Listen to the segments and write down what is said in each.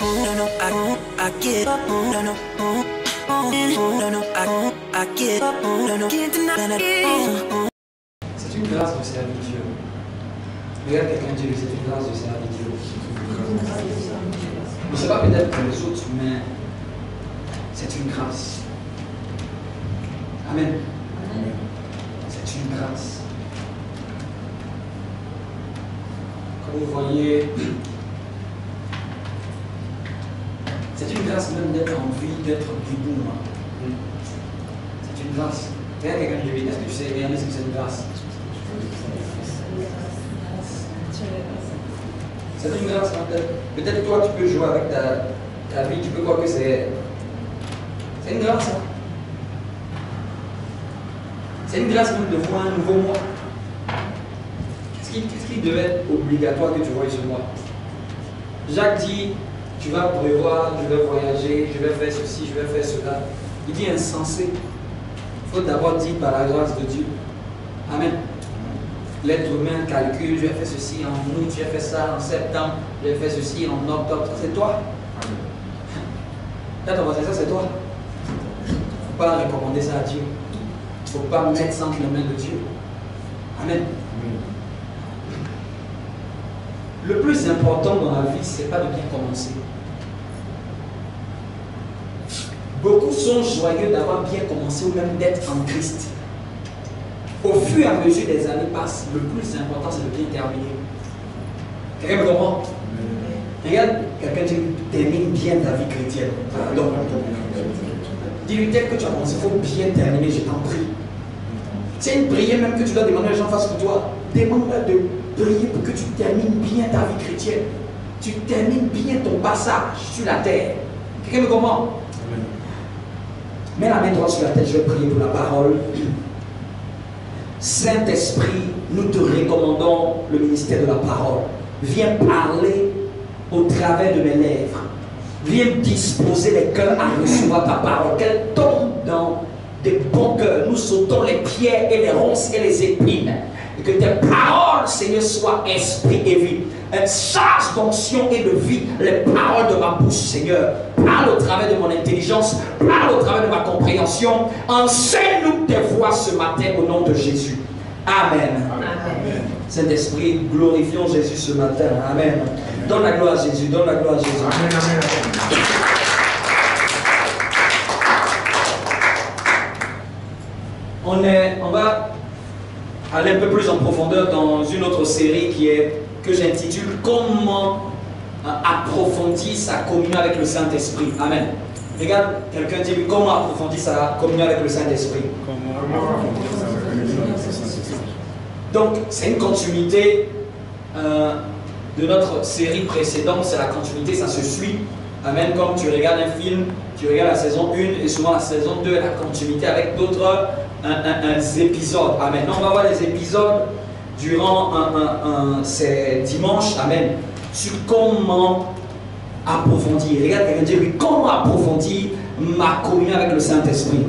C'est une grâce de servir Dieu. Regarde quelqu'un dit c'est une grâce de servir Dieu. Je ne sais pas peut-être que les autres, mais c'est une grâce. Amen. C'est une grâce. Comme vous voyez, c'est une grâce même d'être en vie, d'être debout. hein. C'est une grâce. Regarde quelqu'un qui dit, est-ce que tu sais réaliser que c'est une grâce? C'est une grâce, hein, peut-être. Peut-être toi, tu peux jouer avec ta, ta vie, tu peux croire que c'est. C'est une grâce. hein. C'est une grâce même de voir un nouveau moi. Qu'est-ce qui, qu'est-ce qui devait être obligatoire que tu voyes ce moi? Jacques dit Tu vas prévoir, je vais voyager, je vais faire ceci, je vais faire cela. Il dit insensé. Il faut d'abord dire par la grâce de Dieu. Amen. L'être humain calcule, je vais faire ceci en août, je vais faire ça en septembre, je vais faire ceci en octobre. C'est toi. Là, ton voisin, ça, c'est toi. Il ne faut pas recommander ça à Dieu. Il ne faut pas mettre ça entre les mains de Dieu. Amen. Le plus important dans la vie, ce n'est pas de bien commencer. Beaucoup sont joyeux d'avoir bien commencé ou même d'être en Christ. Au fur et à mesure des années passent, le plus important c'est de bien terminer. Quelqu'un me comprend? Regarde, quelqu'un dit termine bien ta vie chrétienne. Donc, dis-lui tel que tu as commencé, il faut bien terminer, je t'en prie. C'est une prière même que tu dois demander aux gens face pour toi. Demande-leur de prier pour que tu termines bien ta vie chrétienne. Tu termines bien ton passage sur la terre. Quelqu'un me comprend? Mets la main droite sur la tête, je vais prier pour la parole. Saint-Esprit, nous te recommandons le ministère de la parole. Viens parler au travers de mes lèvres. Viens disposer les cœurs à recevoir ta parole. Qu'elle tombe dans des bons cœurs. Nous sautons les pierres et les ronces et les épines. Et que tes paroles, Seigneur, soient esprit et vie. Une charge d'onction et de vie. Les paroles de ma bouche, Seigneur. Parle au travers de mon intelligence. Parle au travers de ma compréhension. Enseigne-nous tes voix ce matin au nom de Jésus. Amen. Saint-Esprit, glorifions Jésus ce matin. Amen. Donne la gloire à Jésus. Donne la gloire à Jésus. On, est, on va aller un peu plus en profondeur dans une autre série qui est, que j'intitule Comment euh, approfondir sa communion avec le Saint-Esprit. Amen. Regarde, quelqu'un dit comment approfondir sa communion avec le Saint-Esprit. Donc, c'est une continuité euh, de notre série précédente, c'est la continuité, ça se suit. Amen. Comme tu regardes un film, tu regardes la saison 1 et souvent la saison 2 est la continuité avec d'autres un, un- un épisodes. Amen. On va voir les épisodes durant un, un- ces dimanches. Amen. Sur comment approfondir. Regarde quelqu'un dit oui, comment approfondir ma communion avec le Saint-Esprit.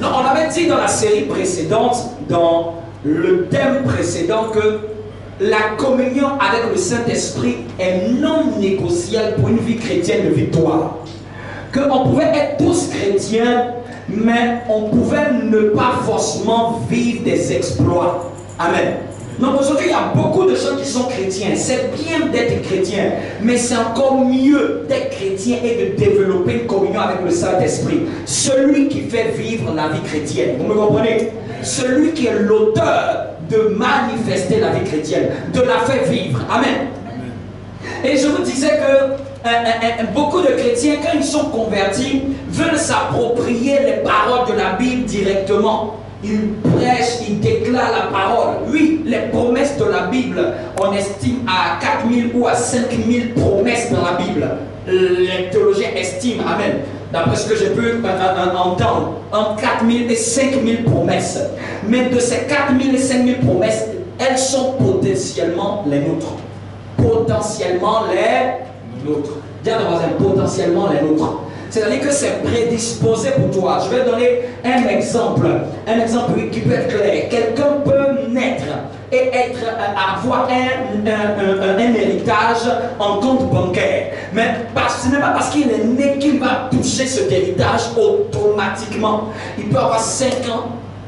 Non, on avait dit dans la série précédente, dans le thème précédent, que la communion avec le Saint-Esprit est non négociable pour une vie chrétienne de victoire. Qu'on pouvait être tous chrétiens, mais on pouvait ne pas forcément vivre des exploits. Amen. Donc aujourd'hui, il y a beaucoup de gens qui sont chrétiens. C'est bien d'être chrétien, mais c'est encore mieux d'être chrétien et de développer une communion avec le Saint-Esprit. Celui qui fait vivre la vie chrétienne. Vous me comprenez? Celui qui est l'auteur de manifester la vie chrétienne, de la faire vivre. Amen. Et je vous disais que beaucoup de chrétiens, quand ils sont convertis, veulent s'approprier les paroles de la Bible directement. Ils prêchent, ils déclarent la parole. Oui, les promesses de la Bible, on estime à 4000 ou à 5000 promesses dans la Bible. Les théologiens estiment, Amen, d'après ce que j'ai pu euh, euh, entendre, entre 4000 et 5000 promesses. Mais de ces 4000 et 5000 promesses, elles sont potentiellement les nôtres potentiellement les nôtres. Dis potentiellement les nôtres. C'est-à-dire que c'est prédisposé pour toi. Je vais donner un exemple. Un exemple qui peut être clair. Quelqu'un peut naître et être, euh, avoir un, un- un- un héritage en compte bancaire. Mais parce- ce n'est pas parce qu'il est né qu'il va toucher cet héritage automatiquement. Il peut avoir 5 ans,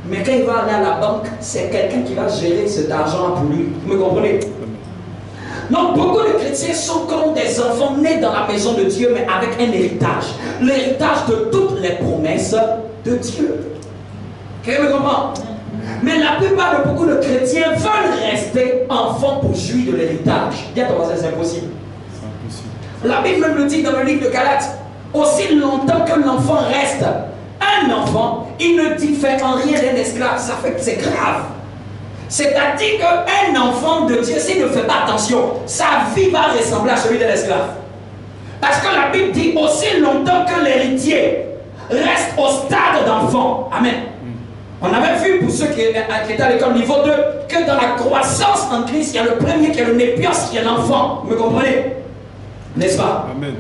mais quand il va aller à la banque, c'est quelqu'un qui va gérer cet argent pour lui. Vous me comprenez? Donc beaucoup de chrétiens sont comme des enfants nés dans la maison de Dieu, mais avec un héritage. L'héritage de toutes les promesses de Dieu. Quelqu'un me comprend? Mais la plupart de beaucoup de chrétiens veulent rester enfants pour jouir de l'héritage. Dis à ton voisin, c'est impossible. C'est impossible. La Bible même le dit dans le livre de Galates. Aussi longtemps que l'enfant reste un enfant, il ne diffère en rien d'un esclave. Ça fait que c'est grave. C'est-à-dire qu'un enfant de Dieu, s'il ne fait pas attention, sa vie va ressembler à celui de l'esclave. Parce que la Bible dit aussi longtemps que l'héritier reste au stade d'enfant. Amen. On avait vu pour ceux qui, qui étaient à l'école niveau 2 que dans la croissance en Christ, il y a le premier qui est le népios, qui est l'enfant. Vous me comprenez? N'est-ce pas? Amen.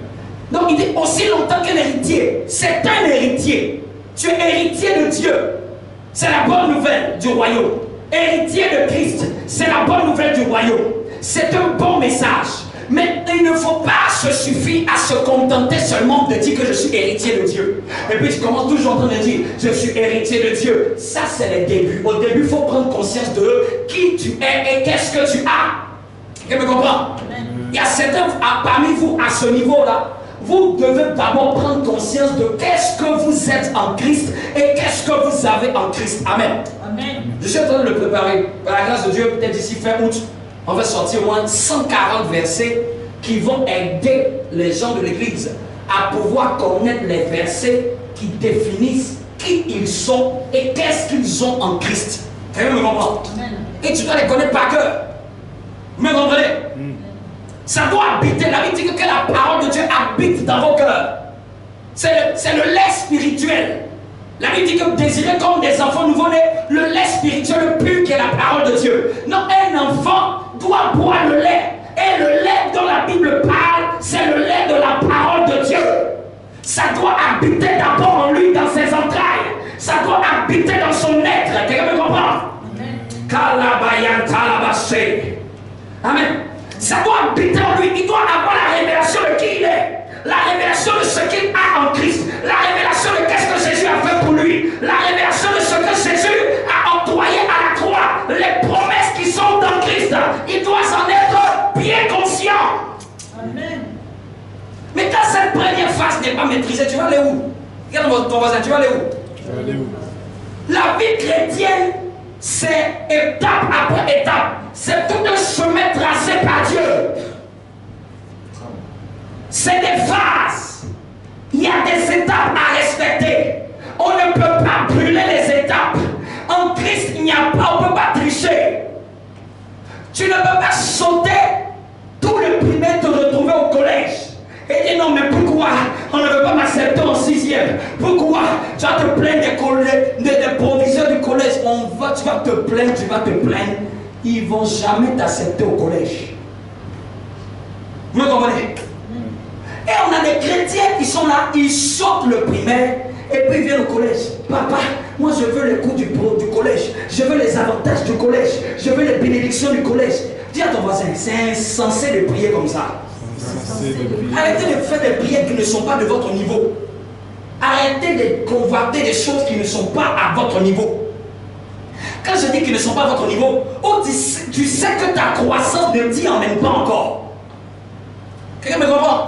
donc il dit aussi longtemps qu'un héritier, c'est un héritier. Tu es héritier de Dieu. C'est la bonne nouvelle du royaume. Héritier de Christ, c'est la bonne nouvelle du royaume. C'est un bon message. Mais il ne faut pas se suffire à se contenter seulement de dire que je suis héritier de Dieu. Et puis tu commences toujours en train de dire je suis héritier de Dieu. Ça c'est le début. Au début, il faut prendre conscience de qui tu es et qu'est-ce que tu as. Tu me comprends Il y a certains parmi vous à ce niveau-là. Vous devez d'abord prendre conscience de qu'est-ce que vous êtes en Christ et qu'est-ce que vous avez en Christ. Amen. Je suis en train de le préparer. Par la grâce de Dieu, peut-être d'ici fin août, on va sortir au moins 140 versets qui vont aider les gens de l'Église à pouvoir connaître les versets qui définissent qui ils sont et qu'est-ce qu'ils ont en Christ. Quelqu'un me comprend. Et tu dois les connaître par cœur. Vous me comprenez? Ça doit habiter. La Bible dit que la parole de Dieu habite dans vos cœurs. C'est le, c'est le lait spirituel. La Bible dit que désirez comme des enfants nouveau-nés, le lait spirituel le pur qui est la parole de Dieu. Non, un enfant doit boire le lait. Et le lait dont la Bible parle, c'est le lait de la parole de Dieu. Ça doit habiter d'abord en lui, dans ses entrailles. Ça doit habiter dans son être. Quelqu'un me comprend? Amen. Ça doit habiter en lui. Il doit avoir la révélation de qui il est. La révélation de ce qu'il a en Christ. La révélation de qu'est-ce que Jésus a fait pour lui. La révélation de ce que Jésus a octroyé à la croix. Les promesses qui sont dans Christ. Il doit s'en être bien conscient. Amen. Mais quand cette première phase n'est pas maîtrisée, tu vas aller où? Regarde ton voisin, tu vas aller où? Tu vas aller où? La vie chrétienne, c'est étape après étape. C'est tout un chemin tracé par Dieu. C'est des phases. Il y a des étapes à respecter. On ne peut pas brûler les étapes. En Christ, il n'y a pas, on ne peut pas tricher. Tu ne peux pas sauter tout le primaire te retrouver au collège. Et dire non, mais pourquoi on ne veut pas m'accepter en sixième? Pourquoi tu vas te plaindre des, collègues, des, des du collège? On va, Tu vas te plaindre, tu vas te plaindre. Ils ne vont jamais t'accepter au collège. Vous me comprenez? Et on a des chrétiens qui sont là, ils sautent le primaire et puis ils viennent au collège. Papa, moi je veux les cours du, du collège, je veux les avantages du collège, je veux les bénédictions du collège. Dis à ton voisin, c'est insensé de prier comme ça. De. Arrêtez de faire des prières qui ne sont pas de votre niveau. Arrêtez de convoiter des choses qui ne sont pas à votre niveau. Quand je dis qu'ils ne sont pas à votre niveau, oh, tu, sais, tu sais que ta croissance ne t'y emmène pas encore. Quelqu'un me comprend?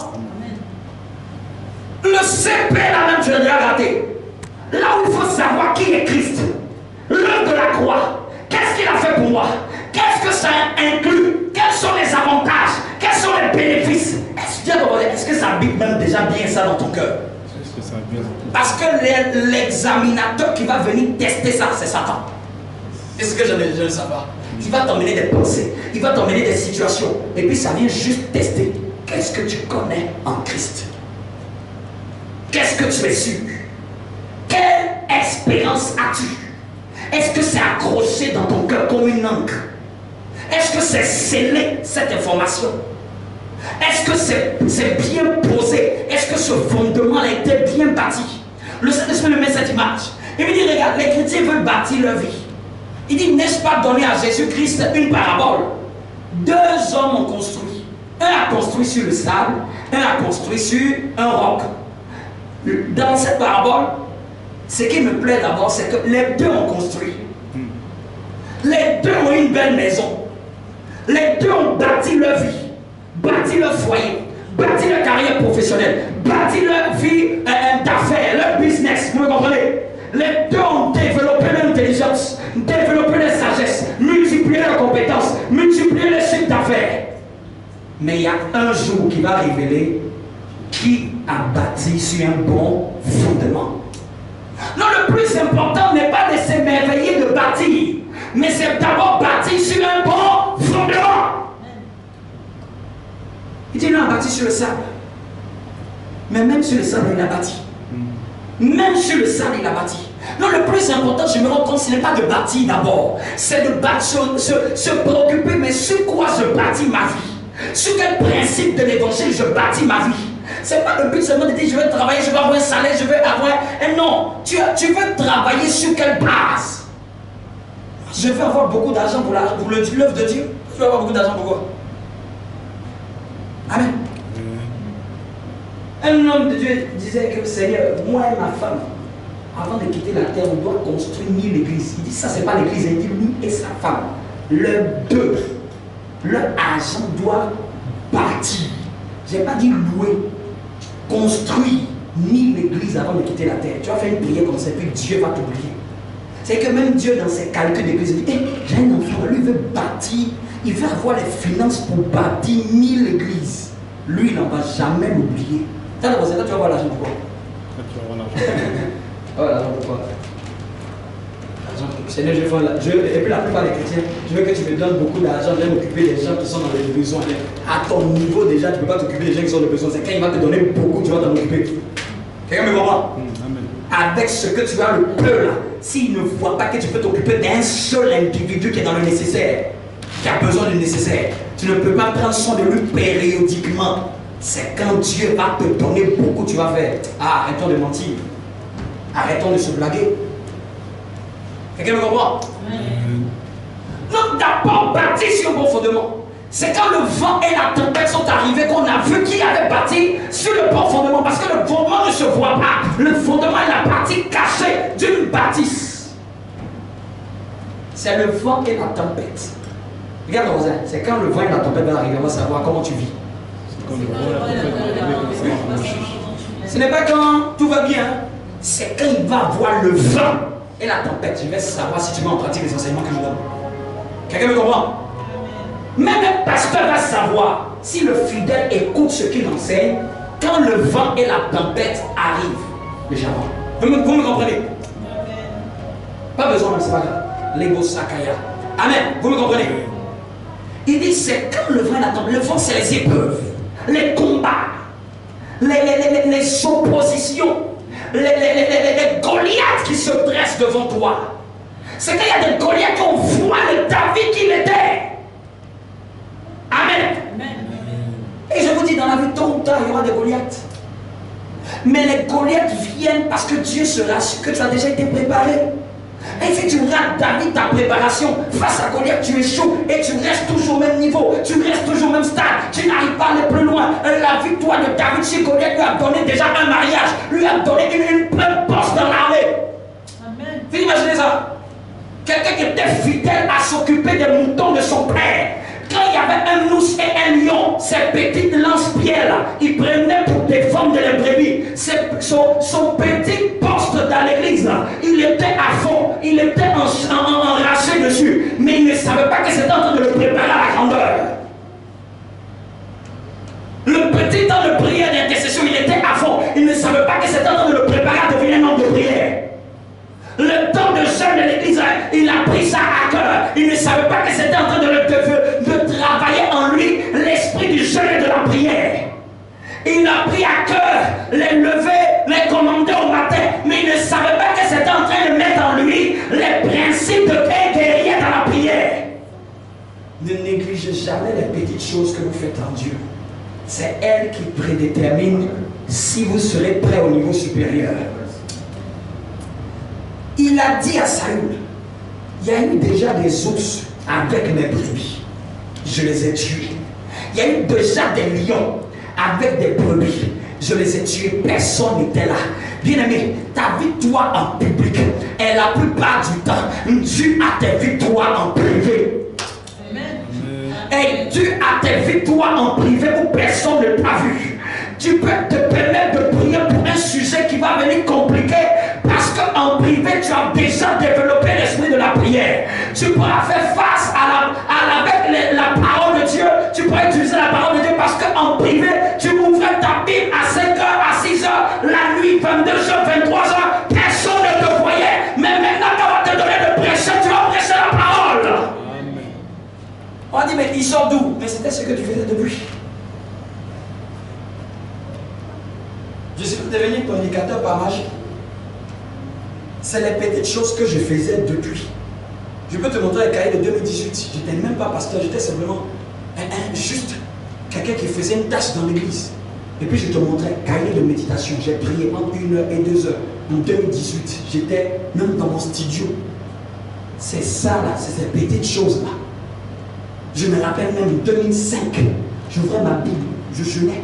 Le CP là même, tu l'as déjà raté. Là où il faut savoir qui est Christ, l'œuvre de la croix, qu'est-ce qu'il a fait pour moi? Qu'est-ce que ça inclut? Quels sont les avantages? Quels sont les bénéfices? Est-ce que ça habite même déjà bien ça dans ton cœur? Parce que l'e- l'examinateur qui va venir tester ça, c'est Satan. Est-ce que je ne, je ne sais pas? Il va t'emmener des pensées, il va t'emmener des situations. Et puis ça vient juste tester. Qu'est-ce que tu connais en Christ? Qu'est-ce que tu es sûr? Quelle expérience as-tu? Est-ce que c'est accroché dans ton cœur comme une encre? Est-ce que c'est scellé cette information? Est-ce que c'est bien posé? Est-ce que ce fondement a été bien bâti? Le Saint-Esprit me met cette image. Il me dit, regarde, les chrétiens veulent bâtir leur vie. Il dit, n'est-ce pas donné à Jésus-Christ une parabole? Deux hommes ont construit. Un a construit sur le sable, un a construit sur un roc. Dans cette parabole, ce qui me plaît d'abord, c'est que les deux ont construit. Les deux ont une belle maison. Les deux ont bâti leur vie, bâti leur foyer, bâti leur carrière professionnelle, bâti leur vie euh, d'affaires, leur business. Vous me comprenez? Les deux ont développé l'intelligence, développé la sagesse, multiplié leurs compétences, multiplié les chiffres d'affaires. Mais il y a un jour qui va révéler qui a bâti sur un bon fondement. Non, le plus important n'est pas de s'émerveiller de bâtir, mais c'est d'abord bâtir sur un bon fondement. Il dit, non, a bâti sur le sable. Mais même sur le sable, il a bâti. Même sur le sable, il a bâti. Non, le plus important, je me rends compte, ce n'est pas de bâtir d'abord. C'est de bâtir, se, se préoccuper, mais sur quoi je bâtis ma vie? Sur quel principe de l'évangile je bâtis ma vie? C'est pas le but seulement de dire je vais travailler, je vais avoir un salaire, je vais avoir. Et non, tu, tu veux travailler sur quelle base? Je veux avoir beaucoup d'argent pour l'œuvre de Dieu. Je veux avoir beaucoup d'argent pour quoi? Amen. Un homme de Dieu disait que Seigneur, moi et ma femme, avant de quitter la terre, on doit construire mille églises. Il dit ça, c'est pas l'église, il dit lui et sa femme. Leurs deux, leur argent doit partir. Je n'ai pas dit louer construis mille églises avant de quitter la terre. Tu vas faire une prière comme ça, puis Dieu va t'oublier. C'est que même Dieu, dans ses calculs d'église, dit hey, j'ai un enfant, lui veut bâtir, il veut avoir les finances pour bâtir mille églises. Lui, il n'en va jamais l'oublier. Tu vas voir l'argent pourquoi Tu vas voir l'argent. oh, l'argent pourquoi Seigneur, je veux je, et puis la plupart des chrétiens, je veux que tu me donnes beaucoup d'argent, je vais m'occuper des gens qui sont dans les besoins. À ton niveau déjà, tu ne peux pas t'occuper des gens qui sont dans les besoins. C'est quand il va te donner beaucoup, tu vas t'en occuper. Quelqu'un me comprend Avec ce que tu as le peu là, s'il ne voit pas que tu peux t'occuper d'un seul individu qui est dans le nécessaire, qui a besoin du nécessaire, tu ne peux pas prendre soin de lui périodiquement. C'est quand Dieu va te donner beaucoup, tu vas faire. Ah, arrêtons de mentir. Arrêtons de se blaguer. Quelqu'un me comprend Donc d'abord bâti sur bon fondement. C'est quand le vent et la tempête sont arrivés qu'on a vu qui avait bâti sur le bon fondement. Parce que le fondement ne se voit pas. Le fondement est la partie cachée d'une bâtisse. C'est le vent et la tempête. Regarde Rosa, c'est quand le vent et la tempête vont arriver, on va savoir comment tu vis. Ce n'est pas quand tout va bien, c'est quand il va avoir le vent et la tempête. Je vais savoir si tu mets en pratique les enseignements que je donne. Quelqu'un me comprend? Même un pasteur va savoir si le fidèle écoute ce qu'il enseigne quand le vent et la tempête arrivent. Déjà, vous vous me comprenez? Pas besoin même, c'est pas grave. L'ego sakaya. Amen. Vous me comprenez? Il dit c'est quand le vent et la tempête. Le vent, c'est les épreuves, les combats, les, les, les, les oppositions les, les, Goliaths qui se dressent devant toi. C'est qu'il y a des Goliaths qu'on voit le David qu'il était. Amen. Et je vous dis, dans la vie, tôt ou tard, il y aura des Goliaths. Mais les Goliaths viennent parce que Dieu se rassure que tu as déjà été préparé. Et si tu rates David ta préparation face à Goliath, tu échoues et tu restes toujours au même niveau, tu restes toujours au même stade, tu n'arrives pas à aller plus loin. La victoire de David chez Goliath lui a donné déjà un mariage, lui a donné une, une poste dans l'armée. Amen. Vous imaginez ça Quelqu'un qui était fidèle à s'occuper des moutons de son père. Quand il y avait un mousse et un lion, ces petites lance-pierres là, il prenait pour défendre les brebis. Son, son petit poste dans l'église il était à fond, il était enraché dessus, mais il ne savait pas que c'était en train de le préparer à la grandeur. Le petit temps de prière d'intercession, il était à fond, il ne savait pas que c'était en train de le préparer à devenir un homme de prière. Le temps de jeûne de l'église, il a pris ça à cœur. Il ne savait pas que c'était en train de, le, de, travailler en lui l'esprit du jeûne et de la prière. Il a pris à cœur les lever, les commander au matin, mais il ne savait pas que c'était en train de mettre en lui les principes de guerrier dans la prière. Ne négligez jamais les petites choses que vous faites en Dieu. C'est elle qui prédétermine si vous serez prêt au niveau supérieur il a dit à Saül, Il y a eu déjà des ours avec mes brebis. Je les ai tués. Il y a eu déjà des lions avec des brebis. Je les ai tués. Personne n'était là. Bien-aimé, ta victoire en public est la plupart du temps due à tes victoires en privé. Et dû à tes victoires en privé où personne ne t'a vu. Tu peux te permettre de prier pour un sujet qui va venir compliqué parce qu'en privé, tu as déjà développé l'esprit de la prière. Tu pourras faire face Mais il sort d'où? Mais c'était ce que tu faisais depuis. Je suis devenu communicateur par magie. C'est les petites choses que je faisais depuis. Je peux te montrer un cahier de 2018. Je n'étais même pas pasteur, j'étais simplement un- un- juste quelqu'un qui faisait une tâche dans l'église. Et puis je te montrais cahier de méditation. J'ai prié entre une heure et deux heures. En 2018, j'étais même dans mon studio. C'est ça là, c'est ces petites choses là. Je me rappelle même en 2005, j'ouvrais ma Bible, je jeûnais.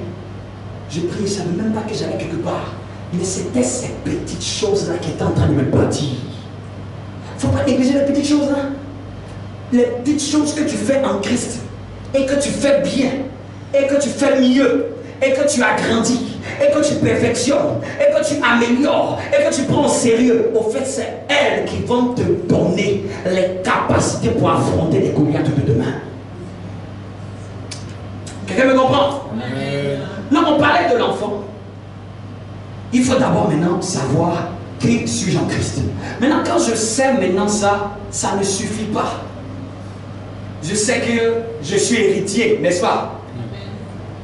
Je priais, je ne savais même pas que j'allais quelque part. Mais c'était ces petites choses-là qui étaient en train de me bâtir. Il ne faut pas négliger les petites choses là. Les petites choses que tu fais en Christ et que tu fais bien et que tu fais mieux et que tu agrandis et que tu perfectionnes et que tu améliores et que tu prends au sérieux. Au fait, c'est elles qui vont te donner les capacités pour affronter les Goliaths de demain. Quelqu'un me comprend Là, on parlait de l'enfant. Il faut d'abord maintenant savoir qui suis-je en Christ. Maintenant, quand je sais maintenant ça, ça ne suffit pas. Je sais que je suis héritier, n'est-ce pas?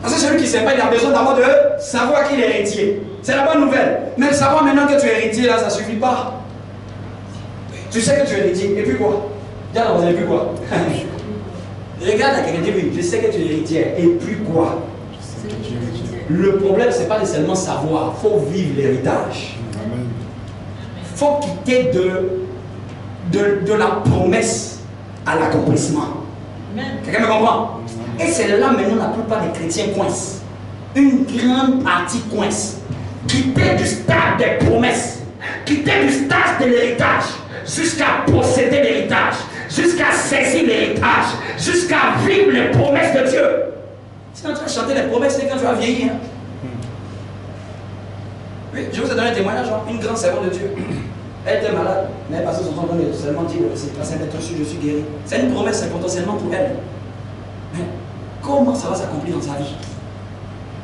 Parce que celui qui ne sait pas, il a besoin d'abord de savoir qu'il est héritier. C'est la bonne nouvelle. Mais savoir maintenant que tu es héritier, là, ça ne suffit pas. Tu sais que tu es héritier, et puis quoi? Dis vous avez vu quoi? Regarde à quelqu'un, lui, je sais que tu es héritier, et puis quoi? Le problème, ce n'est pas nécessairement savoir, il faut vivre l'héritage. Il faut quitter de, de, de la promesse à l'accomplissement. Quelqu'un me comprend? Et c'est là maintenant la plupart des chrétiens coincent. Une grande partie coince. Quitter du stade des promesses, quitter du stade de l'héritage, jusqu'à posséder l'héritage, jusqu'à saisir l'héritage, jusqu'à vivre les promesses de Dieu. Sinon, tu vas chanter les promesses c'est quand tu vas vieillir. Oui, je vous ai donné un témoignage, hein. une grande servante de Dieu. Elle était malade, mais elle passait son temps dans le seulement dire c'est grâce à être reçu, je suis guéri. C'est une promesse, c'est potentiellement pour elle. Mais comment ça va s'accomplir dans sa vie?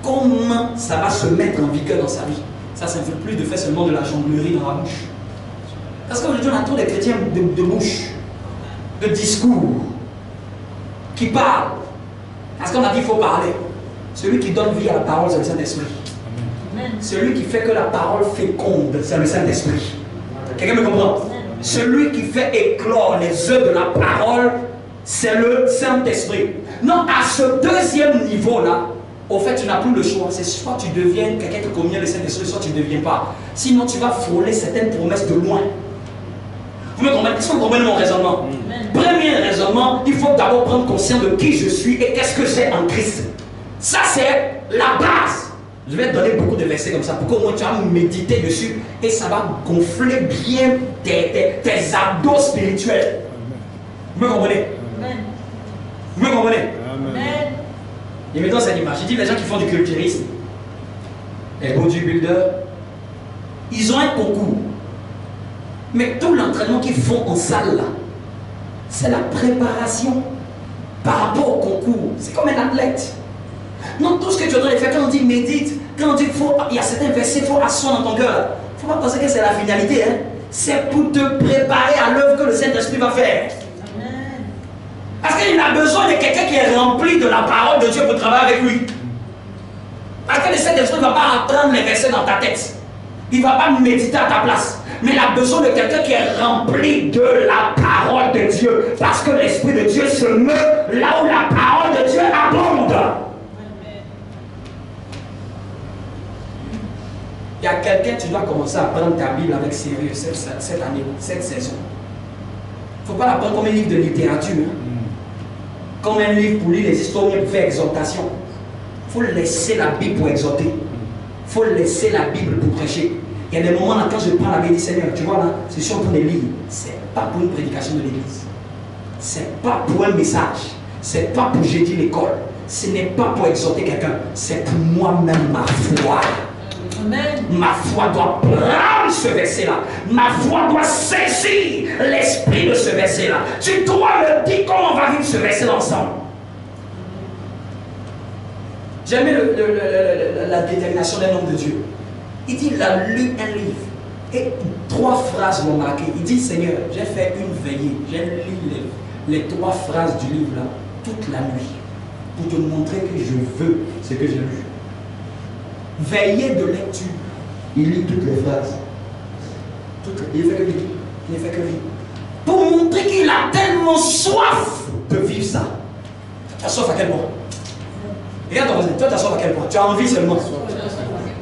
Comment ça va se mettre en vigueur dans sa vie? Ça, ne fait plus de faire seulement de la jonglerie dans la bouche. Parce qu'aujourd'hui, on a trop de chrétiens de bouche, de discours, qui parlent. Parce qu'on a dit qu'il faut parler. Celui qui donne vie à la parole, c'est le Saint-Esprit. Celui qui fait que la parole féconde, c'est le Saint-Esprit. Quelqu'un me comprend? Celui qui fait éclore les œufs de la parole, c'est le Saint-Esprit. Non, à ce deuxième niveau-là, au fait, tu n'as plus le choix. C'est soit tu deviens quelqu'un qui commune le Saint-Esprit, soit tu ne deviens pas. Sinon, tu vas frôler certaines promesses de loin. Vous me comprenez? Est-ce que vous comprenez mon raisonnement? Premier raisonnement, il faut d'abord prendre conscience de qui je suis et qu'est-ce que j'ai en Christ. Ça, c'est la base. Je vais te donner beaucoup de versets comme ça pour qu'au moins tu vas méditer dessus et ça va gonfler bien tes, tes- tes abdos spirituels. Vous me comprenez? Vous me comprenez? Amen. Et maintenant, c'est l'image. J'ai dit les gens qui font du culturisme, les bodybuilders, ils ont un concours. Mais tout l'entraînement qu'ils font en salle, là, c'est la préparation par rapport au concours. C'est comme un athlète. Non, tout ce que tu de faire, quand on dit médite, quand on dit faut, il y a certains versets, il faut asseoir dans ton cœur. Il ne faut pas penser que c'est la finalité. Hein. C'est pour te préparer à l'œuvre que le Saint-Esprit va faire. Parce qu'il a besoin de quelqu'un qui est rempli de la parole de Dieu pour travailler avec lui. Parce que le Saint-Esprit ne va pas apprendre les versets dans ta tête. Il ne va pas méditer à ta place. Mais il a besoin de quelqu'un qui est rempli de la parole de Dieu. Parce que l'Esprit de Dieu se meut là où la parole de Dieu abonde. Il y a quelqu'un, tu dois commencer à prendre ta Bible avec sérieux cette, année, cette saison. Il ne faut pas la prendre comme un livre de littérature. hein. Comme un livre pour lire les histoires pour faire exhortation. Il faut laisser la Bible pour exhorter. Il faut laisser la Bible pour prêcher. Il y a des moments là, quand je prends la Bible, Seigneur, tu vois là, c'est sur pour les livres. C'est pas pour une prédication de l'église. C'est pas pour un message. C'est pas pour jeter l'école. Ce n'est pas pour exhorter quelqu'un. C'est pour moi-même ma foi. Amen. Ma foi doit prendre ce verset-là. Ma foi doit saisir l'esprit de ce verset-là. Tu dois me dire comment on va vivre ce verset ensemble. J'ai aimé le- le- le- le- le- la détermination d'un homme de Dieu. Il dit, il a lu un livre. Et trois phrases m'ont marqué. Il dit, Seigneur, j'ai fait une veillée. J'ai lu les, les trois phrases du livre là toute la nuit. Pour te montrer que je veux ce que j'ai lu. Veillée de lecture. Il lit toutes les phrases. Il fait que lire. Il fait que lire. Pour montrer qu'il a tellement soif de vivre ça. Tu as soif à quel point? Regarde ton voisin, toi tu as soif à quel point? Tu as envie seulement.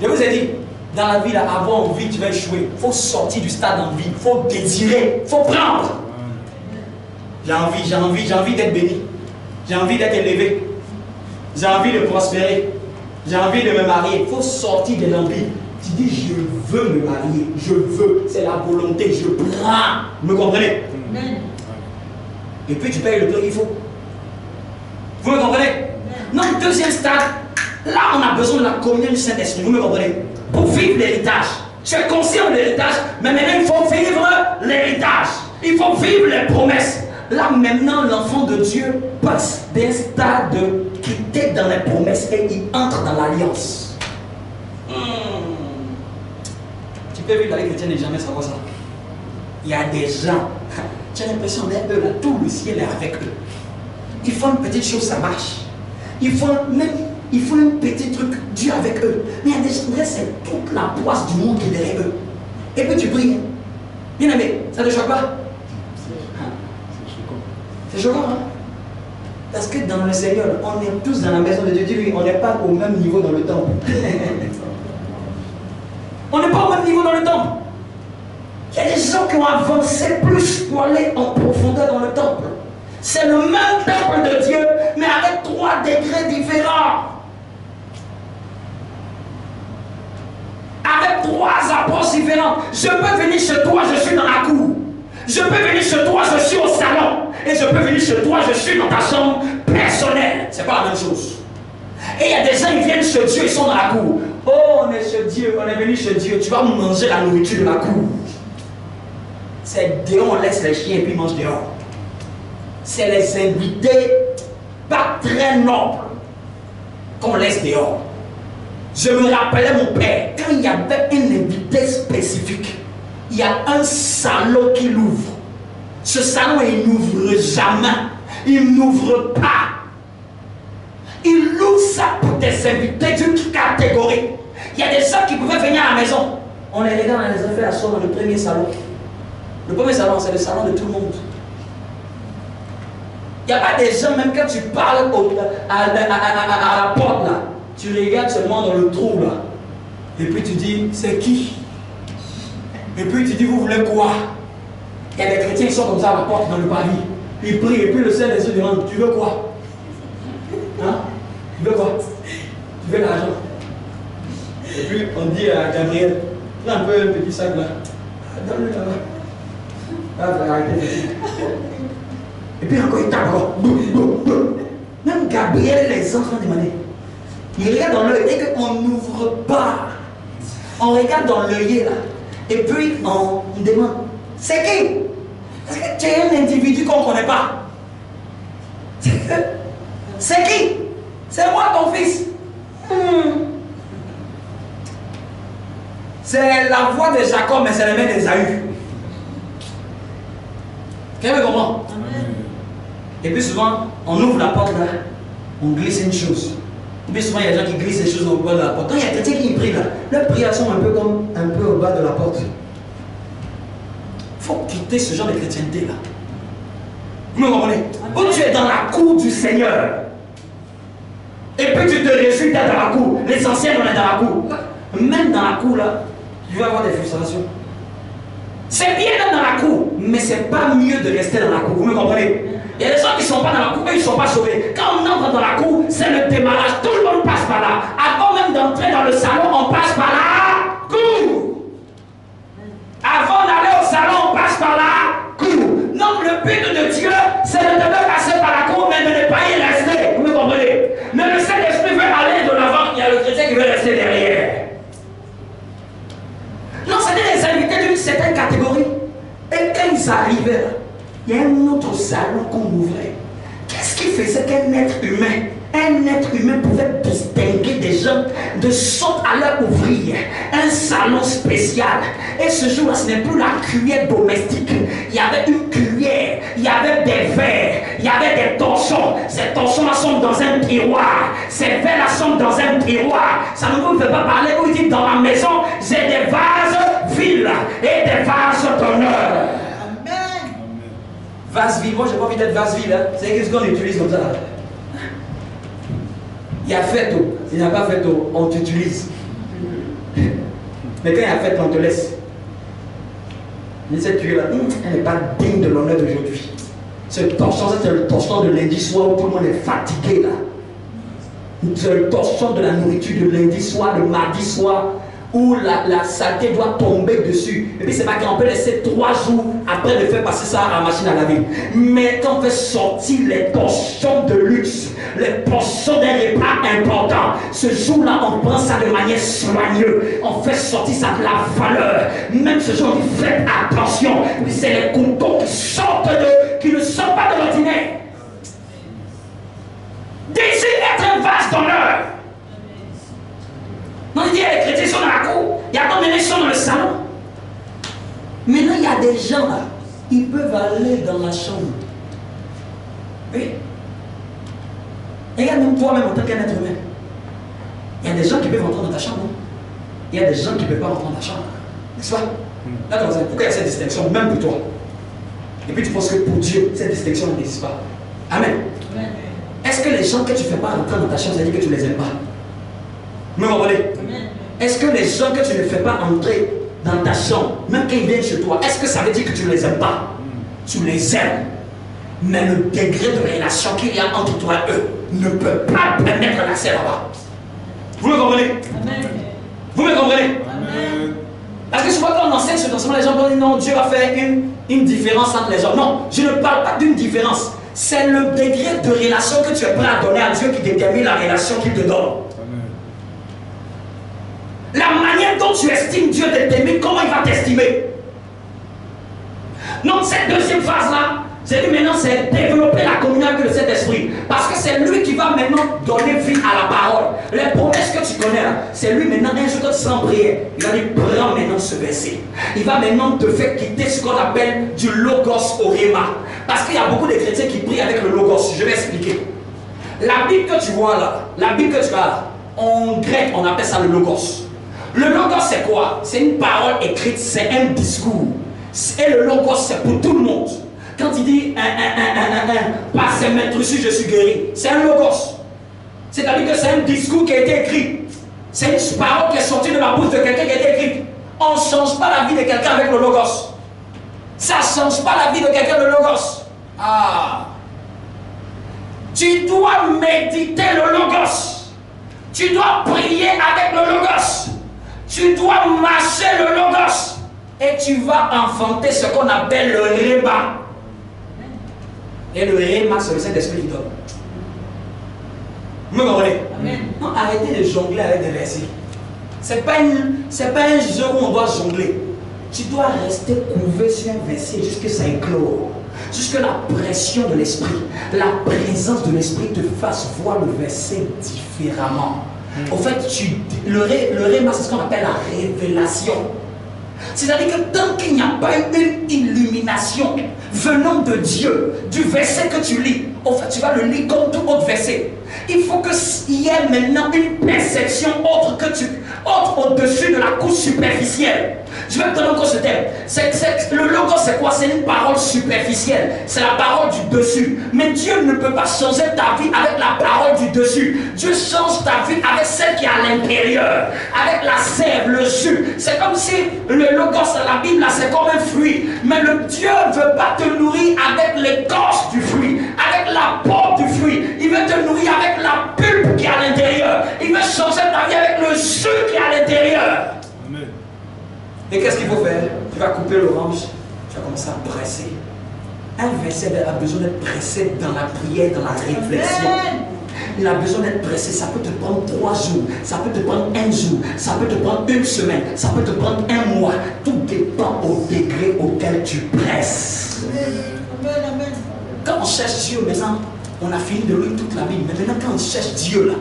Je vous ai dit, dans la vie, là, avoir envie, tu vas échouer. Il faut sortir du stade d'envie. Il faut désirer. Il faut prendre. J'ai envie, j'ai envie, j'ai envie d'être béni. J'ai envie d'être élevé. J'ai envie de prospérer. J'ai envie de me marier. Il faut sortir de l'envie. Tu dis, je veux me marier. Je veux. C'est la volonté. Je prends. Vous me comprenez? Et puis tu payes le prix qu'il faut. Vous me comprenez? Non, deuxième stade, là on a besoin de la communion du Saint-Esprit. Vous me comprenez? Pour vivre l'héritage. Tu es conscient de l'héritage, mais maintenant il faut vivre l'héritage. Il faut vivre les promesses. Là maintenant, l'enfant de Dieu passe d'un stade de quitter dans les promesses et il entre dans l'alliance. Hmm. Tu peux vivre la vie chrétienne et jamais savoir ça. Il y a des gens, tu as l'impression d'être eux là, tout le ciel est avec eux. Ils font une petite chose, ça marche. Ils font même, ils font un petit truc, Dieu avec eux. Mais là, c'est toute la poisse du monde qui est derrière eux. Et puis tu pries. Bien aimé, ça ne te choque pas? C'est choquant. C'est choquant, hein Parce que dans le Seigneur, on est tous dans la maison de Dieu. On n'est pas au même niveau dans le temple. on n'est pas au même niveau dans le temple. Il y a des gens qui ont avancé plus pour aller en profondeur dans le temple. C'est le même temple de Dieu, mais avec trois degrés différents. Trois approches différentes. Je peux venir chez toi, je suis dans la cour. Je peux venir chez toi, je suis au salon. Et je peux venir chez toi, je suis dans ta chambre personnelle. C'est pas la même chose. Et il y a des gens, ils viennent chez Dieu, ils sont dans la cour. Oh, on est chez Dieu, on est venu chez Dieu. Tu vas manger la nourriture de la cour. C'est dehors, on laisse les chiens et puis ils mangent dehors. C'est les invités pas très nobles qu'on laisse dehors. Je me rappelais mon père, quand il y avait un invité spécifique, il y a un salon qui l'ouvre. Ce salon, il n'ouvre jamais. Il n'ouvre pas. Il loue ça pour des invités d'une catégorie. Il y a des gens qui pouvaient venir à la maison. On les regarde, on les a fait asseoir dans le premier salon. Le premier salon, c'est le salon de tout le monde. Il n'y a pas des gens, même quand tu parles à la porte là, tu regardes seulement dans le trou là. Et puis tu dis, c'est qui? Et puis tu dis, vous voulez quoi? Il y a des chrétiens qui sont comme ça à la porte dans le pavillon. Ils prient et puis le Seigneur les demande, tu veux quoi? Hein? Tu veux quoi? Tu veux l'argent Et puis on dit à Gabriel, prends un peu un petit sac là. Ah, Donne-le là-bas. Ah. Et puis encore, il tape encore. Même Gabriel, les enfants demandent. Il regarde dans l'œil. Dès qu'on n'ouvre pas, on regarde dans l'œillet là. Et puis on demande C'est qui? Est-ce que tu es un individu qu'on ne connaît pas C'est qui? C'est moi ton fils. Hmm. C'est la voix de Jacob, mais c'est la main d'Esaü. Quelqu'un me comprend? Et puis souvent, on ouvre la porte là, on glisse une chose. Et puis souvent, il y a des gens qui glissent des choses au bas de la porte. Quand il y a quelqu'un qui prie là, leurs prières sont un peu comme un peu au bas de la porte. Il faut quitter ce genre de chrétienté là. Vous me comprenez? Quand tu es dans la cour du Seigneur, et puis tu te réjouis d'être dans la cour, l'essentiel on est dans la cour. Même dans la cour là, tu vas avoir des frustrations. C'est bien d'être dans la cour, mais c'est pas mieux de rester dans la cour. Vous me comprenez? Il y a des gens qui ne sont pas dans la cour, eux, ils ne sont pas sauvés. Quand on entre dans la cour, c'est le démarrage. Tout le monde passe par là. Avant même d'entrer dans le salon, on passe par la cour. Avant d'aller au salon, on passe par la cour. Donc le but de Dieu, c'est de faire passer par la cour, mais de ne pas y rester. Vous me comprenez? Mais le Saint-Esprit veut aller de l'avant, il y a le chrétien qui veut rester derrière. Non, c'était des invités d'une certaine catégorie. Et quand ils arrivaient là, il y a un autre salon qu'on ouvrait. Qu'est-ce qui faisait qu'un être humain, un être humain pouvait distinguer des gens de sorte à leur ouvrir un salon spécial Et ce jour-là, ce n'est plus la cuillère domestique. Il y avait une cuillère, il y avait des verres, il y avait des torchons. Ces torchons-là sont dans un tiroir. Ces verres-là sont dans un tiroir. Ça ne vous fait pas parler. Vous dites dans la maison, j'ai des vases viles et des vases d'honneur. Vase vide, moi j'ai pas envie d'être vase vide. Hein. C'est ce qu'on utilise comme ça. Il y a fait tout. Il n'y a pas fait tout, on t'utilise. Mais quand il y a fait, on te laisse. Mais cette tuile-là, hum, elle n'est pas digne de l'honneur d'aujourd'hui. Ce torchon, c'est le torchon de lundi soir où tout le monde est fatigué là. C'est le torchon de la nourriture de lundi soir, de mardi soir, où la, la, saleté doit tomber dessus. Et puis c'est pas qu'on peut laisser trois jours après de faire passer ça à la machine à laver. Mais quand on fait sortir les portions de luxe, les portions d'un repas important, ce jour-là, on prend ça de manière soigneuse. On fait sortir ça de la valeur. Même ce jour, faites attention. C'est les couteaux qui sortent de, qui ne sortent pas de l'ordinaire. Désir être un vase d'honneur. Non, il dit, les chrétiens sont dans la cour. Il y a combien de sont dans le salon? Maintenant, il y a des gens là, ils peuvent aller dans la chambre. Oui. Et regarde même toi-même en tant qu'un être humain. Il y a des gens qui peuvent entrer dans ta chambre. Il y a des gens qui ne peuvent pas entrer dans ta chambre. N'est-ce pas? D'accord, pourquoi il y a cette distinction, même pour toi? Et puis tu penses que pour Dieu, cette distinction n'existe pas. Amen. Est-ce que les gens que tu ne fais pas entrer dans ta chambre, ça veut dire que tu ne les aimes pas? Me comprenez Est-ce que les gens que tu ne fais pas entrer dans ta chambre, même quand ils viennent chez toi, est-ce que ça veut dire que tu ne les aimes pas? Tu les aimes. Mais le degré de relation qu'il y a entre toi et eux ne peut pas permettre l'accès là-bas. Vous me comprenez? Vous me comprenez? Parce que souvent quand on enseigne ce enseignement, les gens vont dire non, Dieu a fait une, une différence entre les gens. Non, je ne parle pas d'une différence. C'est le degré de relation que tu es prêt à donner à Dieu qui détermine la relation qu'il te donne. La manière dont tu estimes Dieu de t'aimer, comment il va t'estimer? Donc cette deuxième phase-là, c'est lui maintenant, c'est développer la communion avec le Saint-Esprit. Parce que c'est lui qui va maintenant donner vie à la parole. Les promesses que tu connais c'est lui maintenant, un jour sans prière, il va dire, prends maintenant ce verset. Il va maintenant te faire quitter ce qu'on appelle du logos au rhéma. Parce qu'il y a beaucoup de chrétiens qui prient avec le logos. Je vais expliquer. La Bible que tu vois là, la Bible que tu as là, en grec, on appelle ça le logos. Le logos, c'est quoi? C'est une parole écrite, c'est un discours. Et le logos, c'est pour tout le monde. Quand il dit un, un, un, un, par maîtres je suis guéri, c'est un logos. C'est-à-dire que c'est un discours qui a été écrit. C'est une parole qui est sortie de la bouche de quelqu'un qui a été écrite. On ne change pas la vie de quelqu'un avec le logos. Ça ne change pas la vie de quelqu'un le logos. Ah. Tu dois méditer le logos. Tu dois prier avec le logos. Tu dois marcher le logos et tu vas enfanter ce qu'on appelle le réma. Et le réma, c'est le Saint-Esprit qui donne. Vous me comprenez? Non, arrêtez de jongler avec des versets. Ce n'est pas, pas un jeu où on doit jongler. Tu dois rester couvé sur un verset jusqu'à ça éclore. Jusque la pression de l'esprit, la présence de l'esprit te fasse voir le verset différemment. Au fait, le, ré, le c'est ce qu'on appelle la révélation. C'est-à-dire que tant qu'il n'y a pas une illumination venant de Dieu, du verset que tu lis, au fait, tu vas le lire comme tout autre verset. Il faut qu'il y ait maintenant une perception autre que tu, autre au-dessus de la couche superficielle. Je vais te donner encore ce c'est- le logos, c'est quoi? C'est une parole superficielle. C'est la parole du dessus. Mais Dieu ne peut pas changer ta vie avec la parole du dessus. Dieu change ta vie avec celle qui est à l'intérieur. Avec la sève, le jus. C'est comme si le logos de la Bible, là, c'est comme un fruit. Mais le Dieu ne veut pas te nourrir avec l'écorce du fruit, avec la peau du fruit. Il veut te nourrir avec la pulpe qui est à l'intérieur. Il veut changer ta vie avec le jus qui est à l'intérieur. Amen. Et qu'est-ce qu'il faut faire? Tu vas couper l'orange, tu vas commencer à presser. Un verset a besoin d'être pressé dans la prière, dans la réflexion. Il a besoin d'être pressé. Ça peut te prendre trois jours, ça peut te prendre un jour, ça peut te prendre une semaine, ça peut te prendre un mois. Tout dépend au degré auquel tu presses. Quand on cherche Dieu maintenant, on a fini de lire toute la Bible. Mais maintenant, quand on cherche Dieu là,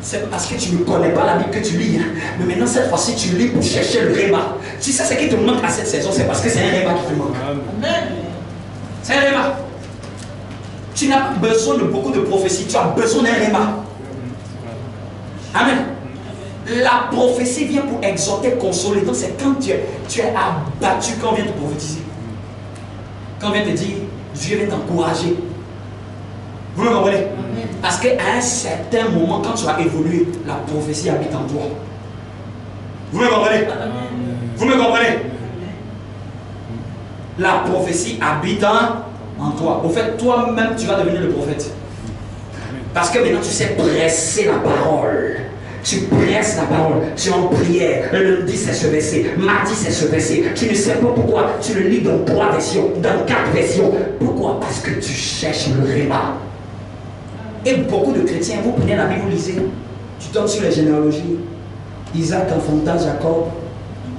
c'est parce que tu ne connais pas la Bible que tu lis. hein. Mais maintenant, cette fois-ci, tu lis pour chercher le réma. Tu sais ce qui te manque à cette saison, c'est parce que c'est un réma qui te manque. Amen. C'est un réma. Tu n'as pas besoin de beaucoup de prophéties, tu as besoin d'un réma. Amen. La prophétie vient pour exhorter, consoler. Donc c'est quand tu es, tu es abattu, quand on vient te prophétiser. Quand on vient te dire, Dieu vient t'encourager. Vous me comprenez? Parce qu'à un certain moment, quand tu as évolué, la prophétie habite en toi. Vous me comprenez? Vous me comprenez? La prophétie habite en, toi. Au fait, toi-même, tu vas devenir le prophète. Parce que maintenant, tu sais presser la parole. Tu presses la parole. Tu es en prière. Le lundi, c'est ce verset. Mardi, c'est ce verset. Tu ne sais pas pourquoi. Tu le lis dans trois versions, dans quatre versions. Pourquoi? Parce que tu cherches le réma. Et beaucoup de chrétiens, vous prenez la Bible, vous lisez. Tu tombes sur les généalogies. Isaac enfanta Jacob.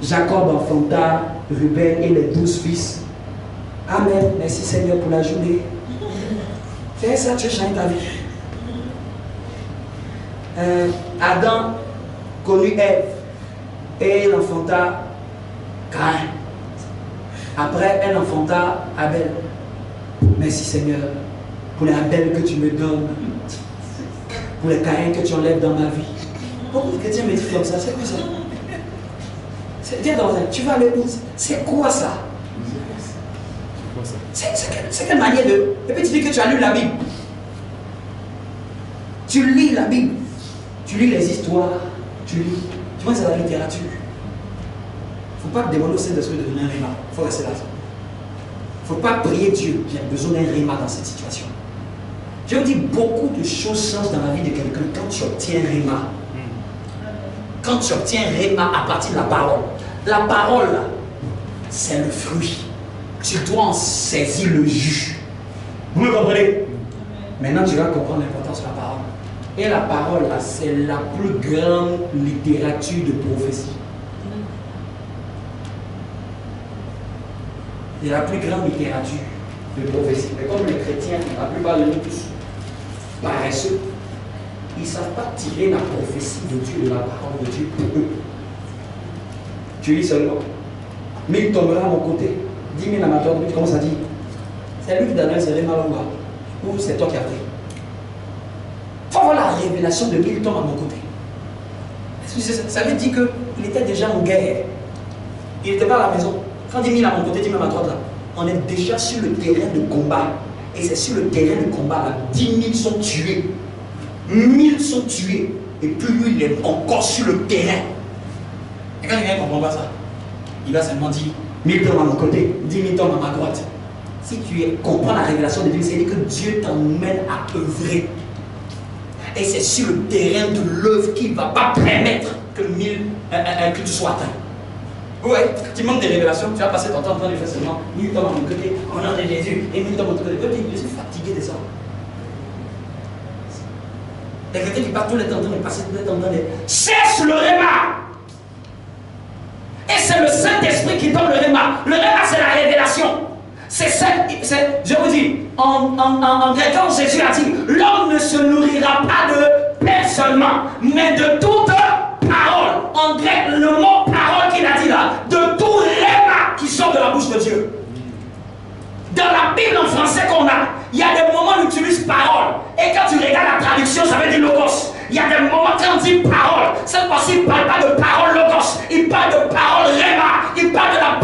Jacob enfanta Ruben et les douze fils. Amen. Merci Seigneur pour la journée. Fais ça, tu changes ta vie. Euh, Adam connut Ève et elle enfanta Caïn. Après, elle enfanta Abel. Merci Seigneur pour les Abel que tu me donnes, pour les Caïn que tu enlèves dans ma vie. Beaucoup de chrétiens me disent comme ça, c'est quoi ça? Dans un, tu vas aller où? C'est quoi ça? C'est quelle manière de. Et puis tu dis que tu as lu la Bible? Tu lis la Bible. Tu lis les histoires. Tu lis. Tu vois, c'est la littérature. Il ne faut pas demander au Saint-Esprit de donner un rima. Il faut rester là. Il ne faut pas prier Dieu. J'ai besoin d'un rima dans cette situation. Je vous dis, beaucoup de choses changent dans la vie de quelqu'un quand tu obtiens un rima. Quand tu obtiens un rima à partir de la parole. La parole, c'est le fruit. Tu dois en saisir le jus. Vous me comprenez? Maintenant, tu vas comprendre l'importance de la parole. Et la parole, c'est la plus grande littérature de prophétie. C'est la plus grande littérature de prophétie. Mais comme les chrétiens, la plupart de nous tous, paresseux, ils ne savent pas tirer la prophétie de Dieu, de la parole de Dieu pour eux. Tu lis seulement. Mille tombera à mon côté. Dix mille amateurs, tu commences à dire. C'est lui qui un serré mal bas. Ou c'est toi qui as. Il faut la révélation de mille tombes à mon côté. Ça veut dire qu'il était déjà en guerre. Il n'était pas à la maison. Quand 10 000 à mon côté, 10 000 à droite, là, on est déjà sur le terrain de combat. Et c'est sur le terrain de combat, là, 10 000 sont tués. 1000 sont tués. Et puis lui, il est encore sur le terrain. Et quand quelqu'un ne comprend pas ça, il va seulement dire 1000 tombes à mon côté, 10 000 tombes à ma droite. Si tu comprends la révélation de Dieu, c'est-à-dire que Dieu t'emmène à œuvrer. Et c'est sur le terrain de l'œuvre qu'il ne va pas permettre que, euh, euh, euh, que tu sois atteint. Ouais, tu manques des révélations, tu vas passer ton temps en train de faire seulement 1000 tombes à mon côté, au nom de Jésus, et 1000 tombes à mon côté. Je suis fatigué de ça. Il quelqu'un qui part tout le temps en train de passer tout le temps en train de. Cherche le réma! Et c'est le Saint-Esprit qui donne le réma. Le réma, c'est la révélation. C'est ça, je vous dis, en, en, en, Jésus a dit, l'homme ne se nourrira pas de pain seulement, mais de toute parole. En grec, le mot parole de tout réma qui sort de la bouche de Dieu. Dans la Bible en français qu'on a, il y a des moments où on utilise parole. Et quand tu regardes la traduction, ça veut dire logos. Il y a des moments quand on dit parole. Cette fois-ci, il ne parle pas de parole logos. Il parle de parole réma. Il parle de la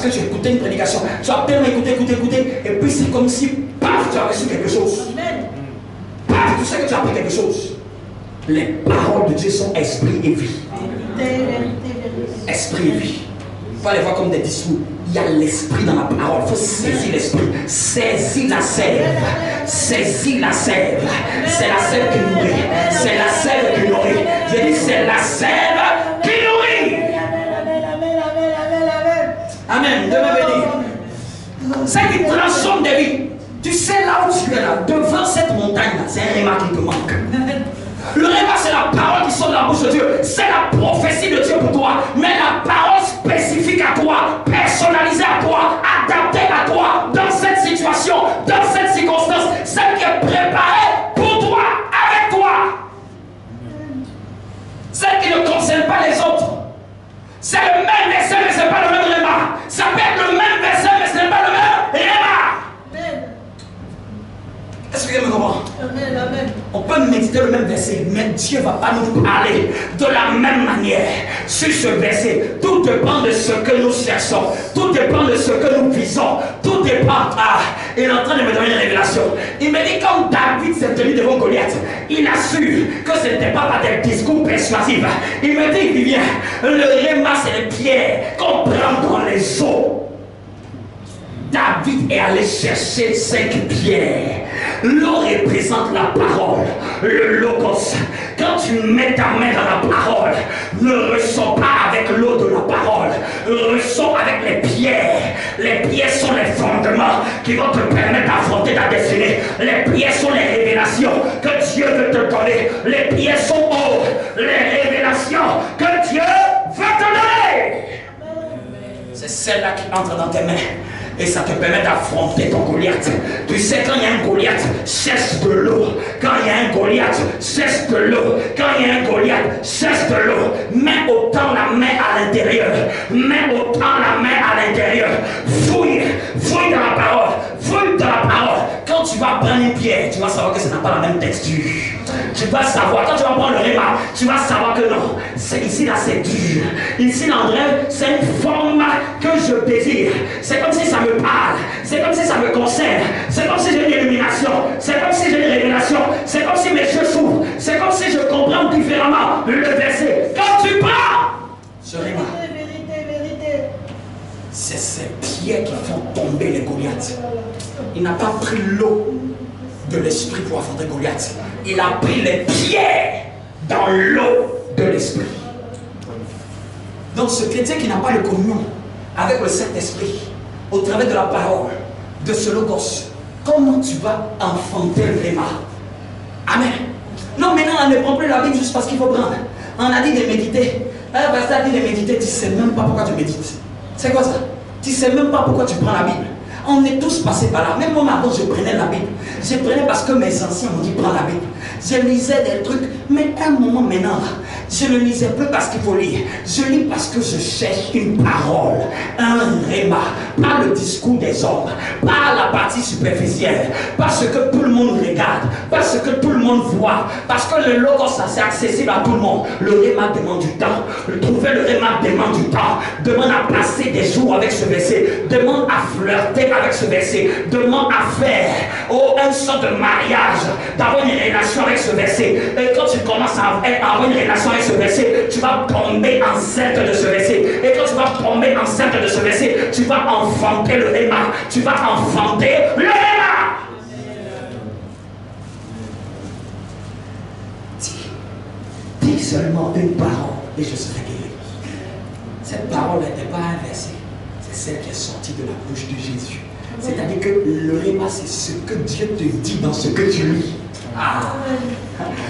parce que tu as écouté une prédication. Tu as tellement écouté, écouté, écouté, et puis c'est comme si, paf, tu as reçu quelque chose. Paf, tu sais que tu as appris quelque chose. Les paroles de Dieu sont esprit et vie. Esprit et vie. Il faut pas les voir comme des discours. Il y a l'esprit dans la parole. Il faut saisir l'esprit. Saisir la sève. Saisir la sève. C'est la sève qui nourrit. C'est la sève qui nourrit. Je dis c'est la sève Dieu me bénisse. C'est qui transforme des vies. Tu sais là où tu es là, devant cette montagne-là, c'est un réma qui te manque. Le réma, c'est la parole qui sort de la bouche de Dieu. C'est la prophétie de Dieu pour toi. Mais la parole spécifique à toi, personnalisée à toi, adaptée à toi, dans cette situation, dans cette circonstance, celle qui est préparée pour toi, avec toi. Celle qui ne concerne pas les autres. C'est le même verset, mais ce n'est pas le même réma. Ça peut être le même verset, mais ce n'est pas le même réma. Est-ce que vous me comprenez on peut méditer le même verset, mais Dieu ne va pas nous parler de la même manière sur ce verset. Tout dépend de ce que nous cherchons. Tout dépend de ce que nous visons. Tout dépend. Ah, il est en train de me donner une révélation. Il me dit quand David s'est tenu devant Goliath, il a su que ce n'était pas par des discours persuasifs. Il me dit, Vivien, le réma, c'est les pierres qu'on prend dans les eaux. David est allé chercher cinq pierres. L'eau représente la parole, le logos. Quand tu mets ta main dans la parole, ne ressens pas avec l'eau de la parole, ressens avec les pierres. Les pierres sont les fondements qui vont te permettre d'affronter ta destinée. Les pierres sont les révélations que Dieu veut te donner. Les pierres sont hautes, les révélations que Dieu veut te donner. C'est celle-là qui entre dans tes mains. Et ça te permet d'affronter ton Goliath. Tu sais, quand il y a un Goliath, cherche de l'eau. Quand il y a un Goliath, cherche de l'eau. Quand il y a un Goliath, cherche de l'eau. Mets autant la main à l'intérieur. Mets autant la main à l'intérieur. Fouille, fouille dans la parole. Fouille dans la parole. Quand tu vas prendre une pierre, tu vas savoir que ça n'a pas la même texture. Tu vas savoir, quand tu vas prendre le réma, tu vas savoir que non, c'est ici là c'est dur. Ici l'endroit, c'est une forme que je désire. C'est comme si ça me parle. C'est comme si ça me concerne. C'est comme si j'ai une illumination. C'est comme si j'ai une révélation. C'est comme si mes yeux s'ouvrent. C'est comme si je comprends différemment le verset. Quand tu prends ce réma, c'est ces pierres qui font tomber les Goliaths. Il n'a pas pris l'eau de l'esprit pour affronter Goliath. Il a pris les pierres dans l'eau de l'esprit. Donc ce chrétien qui n'a pas de communion avec le Saint-Esprit, au travers de la parole, de ce logos, comment tu vas enfanter le réma Amen. Non, maintenant on ne prend plus la Bible juste parce qu'il faut prendre. On a dit de méditer. Un pasteur a dit de méditer, tu ne sais même pas pourquoi tu médites. C'est quoi ça? Tu ne sais même pas pourquoi tu prends la Bible. On est tous passés par là. Même moi, avant, je prenais la Bible. Je prenais parce que mes anciens m'ont dit prends la Bible. Je lisais des trucs, mais à un moment maintenant, je ne lisais plus parce qu'il faut lire. Je lis parce que je cherche une parole, un réma, pas le discours des hommes, pas la partie superficielle, parce que tout le monde regarde, parce que tout le monde voit, parce que le logo, ça c'est accessible à tout le monde. Le réma demande du temps. Trouver le réma demande du temps. Demande à passer des jours avec ce verset. Demande à flirter ce verset. Demande à faire oh, un sort de mariage, d'avoir une relation avec ce verset. Et quand tu commences à avoir une relation avec ce verset, tu vas tomber enceinte de ce verset. Et quand tu vas tomber enceinte de ce verset, tu vas enfanter le réma. Tu vas enfanter le réma. Dis, dis seulement une parole et je serai guéri. Cette parole n'était pas un verset, c'est celle qui est sortie de la bouche de Jésus. C'est-à-dire que le réma, c'est ce que Dieu te dit dans ce que tu lis. Ah.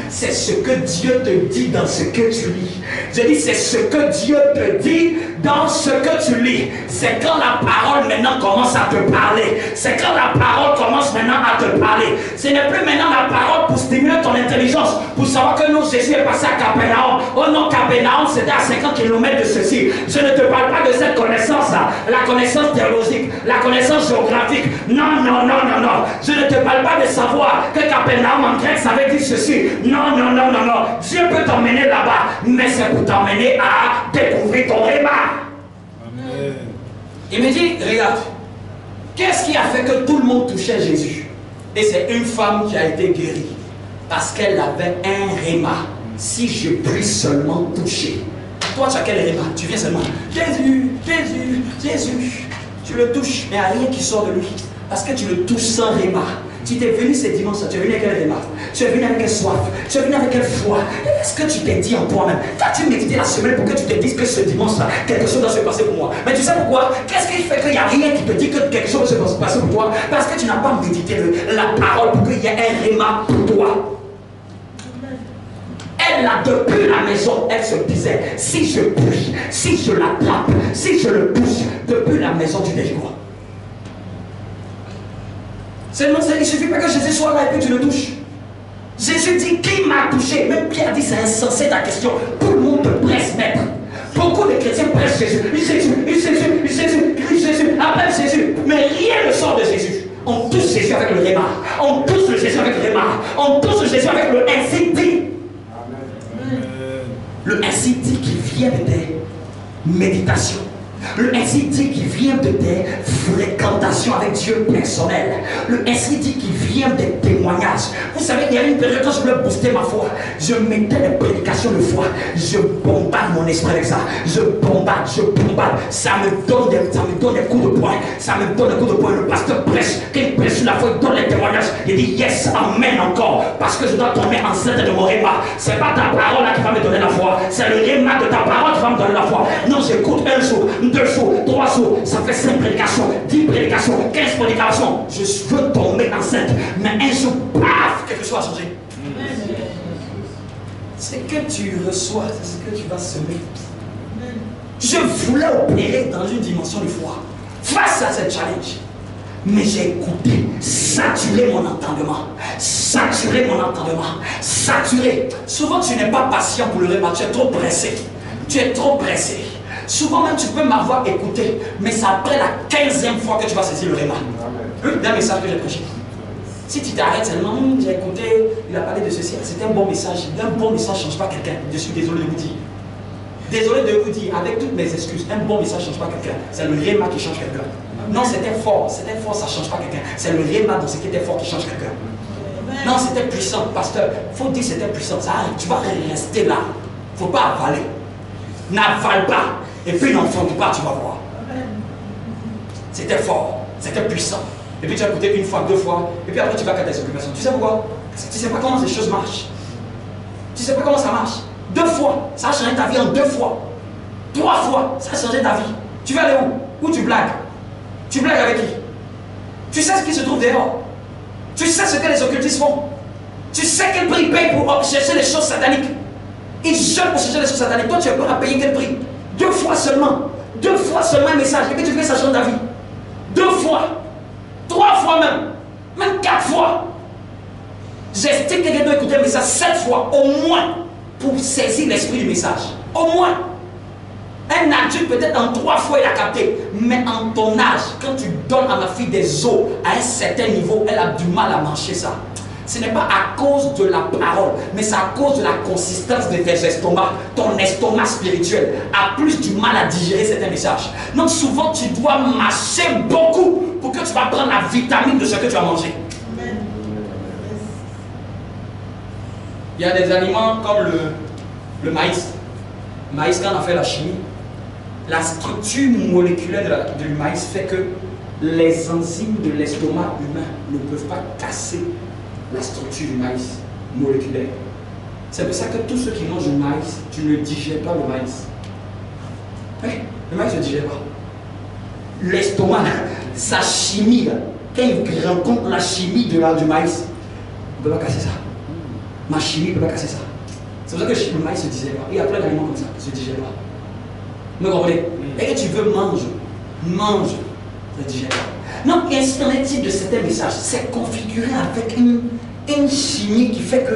C'est ce que Dieu te dit dans ce que tu lis. Je dis, c'est ce que Dieu te dit dans ce que tu lis. C'est quand la parole maintenant commence à te parler. C'est quand la parole commence maintenant à te parler. Ce n'est plus maintenant la parole pour stimuler ton intelligence, pour savoir que non, Jésus est passé à Capernaum. Oh non, Capernaum, c'était à 50 km de ceci. Je ne te parle pas de cette connaissance-là, la connaissance théologique, la connaissance géographique. Non, non, non, non, non. Je ne te parle pas de savoir que Capernaum en grec, ça veut dire ceci. Non, non, non, non, non. Dieu peut t'emmener là-bas, mais c'est pour t'emmener à découvrir ton réma. Il me dit, regarde, qu'est-ce qui a fait que tout le monde touchait Jésus? Et c'est une femme qui a été guérie parce qu'elle avait un réma. Si je puis seulement toucher. Toi, tu as quel réma Tu viens seulement. Jésus, Jésus, Jésus. Tu le touches, mais il n'y a rien qui sort de lui. Parce que tu le touches sans réma. Tu t'es venu ce dimanche, tu es venu avec quel réma Tu es venu avec quelle soif. Tu es venu avec quelle foi Est-ce que tu t'es dit en toi-même T'as-tu médité la semaine pour que tu te dises que ce dimanche-là, quelque chose doit se passer pour moi? Mais tu sais pourquoi? Qu'est-ce qui fait qu'il n'y a rien qui te dit que quelque chose va se passer pour toi? Parce que tu n'as pas médité la parole pour qu'il y ait un réma pour toi. Elle, là, depuis la maison, elle se disait, si je puis, si je l'attrape, si je le pousse, depuis la maison du Jéricho. C'est- il suffit pas que Jésus soit là et puis tu le touches. Jésus dit, qui m'a touché? Même Pierre dit, c'est insensé ta question. Tout le monde te presse, maître. Beaucoup de chrétiens pressent Jésus. Jésus, Jésus, Jésus, Jésus, appelle Jésus. Mais rien ne sort de Jésus. On touche Jésus avec le réma. On touche le Jésus avec le réma. On touche le Jésus avec le ainsi dit. Le ainsi dit qui vient de tes méditations. Le ainsi dit qui vient de tes fréquentations avec Dieu personnel. Le ainsi dit qui vient des témoignages. Vous savez, il y a une période quand je voulais booster ma foi. Je mettais des prédications de foi. Je bombarde mon esprit avec ça. Je bombarde, je bombarde. Ça me donne des, ça me donne des coups de poing. Ça me donne des coups de poing. Le pasteur prêche. Quand il prêche la foi, il donne les témoignages. Il dit yes, amen encore. Parce que je dois tomber enceinte de mon réma. C'est pas ta parole là qui va me donner la foi. C'est le réma de ta parole qui va me donner la foi. Non, j'écoute un jour, deux jours, trois jours. Ça fait cinq prédications, dix prédications, quinze prédications. Je veux tomber enceinte. Mais un jour, paf, quelque chose a changé. Ce que tu reçois, c'est ce que tu vas semer. Je voulais opérer dans une dimension de foi face à cette challenge. Mais j'ai écouté, saturé mon entendement, saturé mon entendement, saturé. Souvent, tu n'es pas patient pour le réma, tu es trop pressé. Tu es trop pressé. Souvent, même, tu peux m'avoir écouté, mais c'est après la quinzième fois que tu vas saisir le réma. Un d'un message que j'ai prêché. Si tu t'arrêtes seulement, Hum, j'ai écouté, il a parlé de ceci, c'était un bon message. Un bon message ne change pas quelqu'un. Je suis désolé de vous dire. Désolé de vous dire, avec toutes mes excuses, un bon message ne change pas quelqu'un. C'est le réma qui change quelqu'un. Non, c'était fort, c'était fort, ça ne change pas quelqu'un. C'est le réma dans ce qui était fort qui change quelqu'un. Non, c'était puissant, pasteur. faut dire c'était puissant. Ça arrive, tu vas rester là. faut pas avaler. N'avale pas. Et puis n'enfonce pas, tu vas voir. C'était fort, c'était puissant. Et puis tu as écouté une fois, deux fois, et puis après tu vas faire tes occupations. Tu sais pourquoi? Parce que tu ne sais pas comment les choses marchent. Tu ne sais pas comment ça marche. Deux fois, ça a changé ta vie en deux fois. Trois fois, ça a changé ta vie. Tu vas aller où? Où tu blagues? Tu blagues avec qui? Tu sais ce qui se trouve dehors. Tu sais ce que les occultistes font. Tu sais quel prix ils payent pour chercher les choses sataniques. Ils jeûnent pour chercher les choses sataniques. Toi, tu es prêt à payer quel prix? Deux fois seulement. Deux fois seulement un message. Et puis tu fais ça change ta vie. Deux fois. Trois fois même. Même quatre fois. J'estime que quelqu'un doit écouter un message sept fois, au moins, pour saisir l'esprit du message. Au moins. Un adulte, peut-être en trois fois, il a capté. Mais en ton âge, quand tu donnes à ma fille des os à un certain niveau, elle a du mal à manger ça. Ce n'est pas à cause de la parole, mais c'est à cause de la consistance de tes estomacs. Ton estomac spirituel a plus du mal à digérer certains messages. Donc souvent, tu dois mâcher beaucoup pour que tu vas prendre la vitamine de ce que tu as mangé. Il y a des aliments comme le, le maïs. Le maïs, quand on a fait la chimie, la structure moléculaire du maïs fait que les enzymes de l'estomac humain ne peuvent pas casser la structure du maïs moléculaire. C'est pour ça que tous ceux qui mangent du maïs, tu ne digères pas le maïs. Le maïs ne digère pas. L'estomac, sa chimie, là, quand il rencontre la chimie de la, du maïs, il ne peut pas casser ça. Ma chimie ne peut pas casser ça. C'est pour ça que le maïs ne se disait pas. Il y a plein d'aliments comme ça qui ne se digèrent pas. Vous comprenez? Et que tu veux manger, mange, et ainsi en est-il de certains messages. C'est configuré avec une, une chimie qui fait que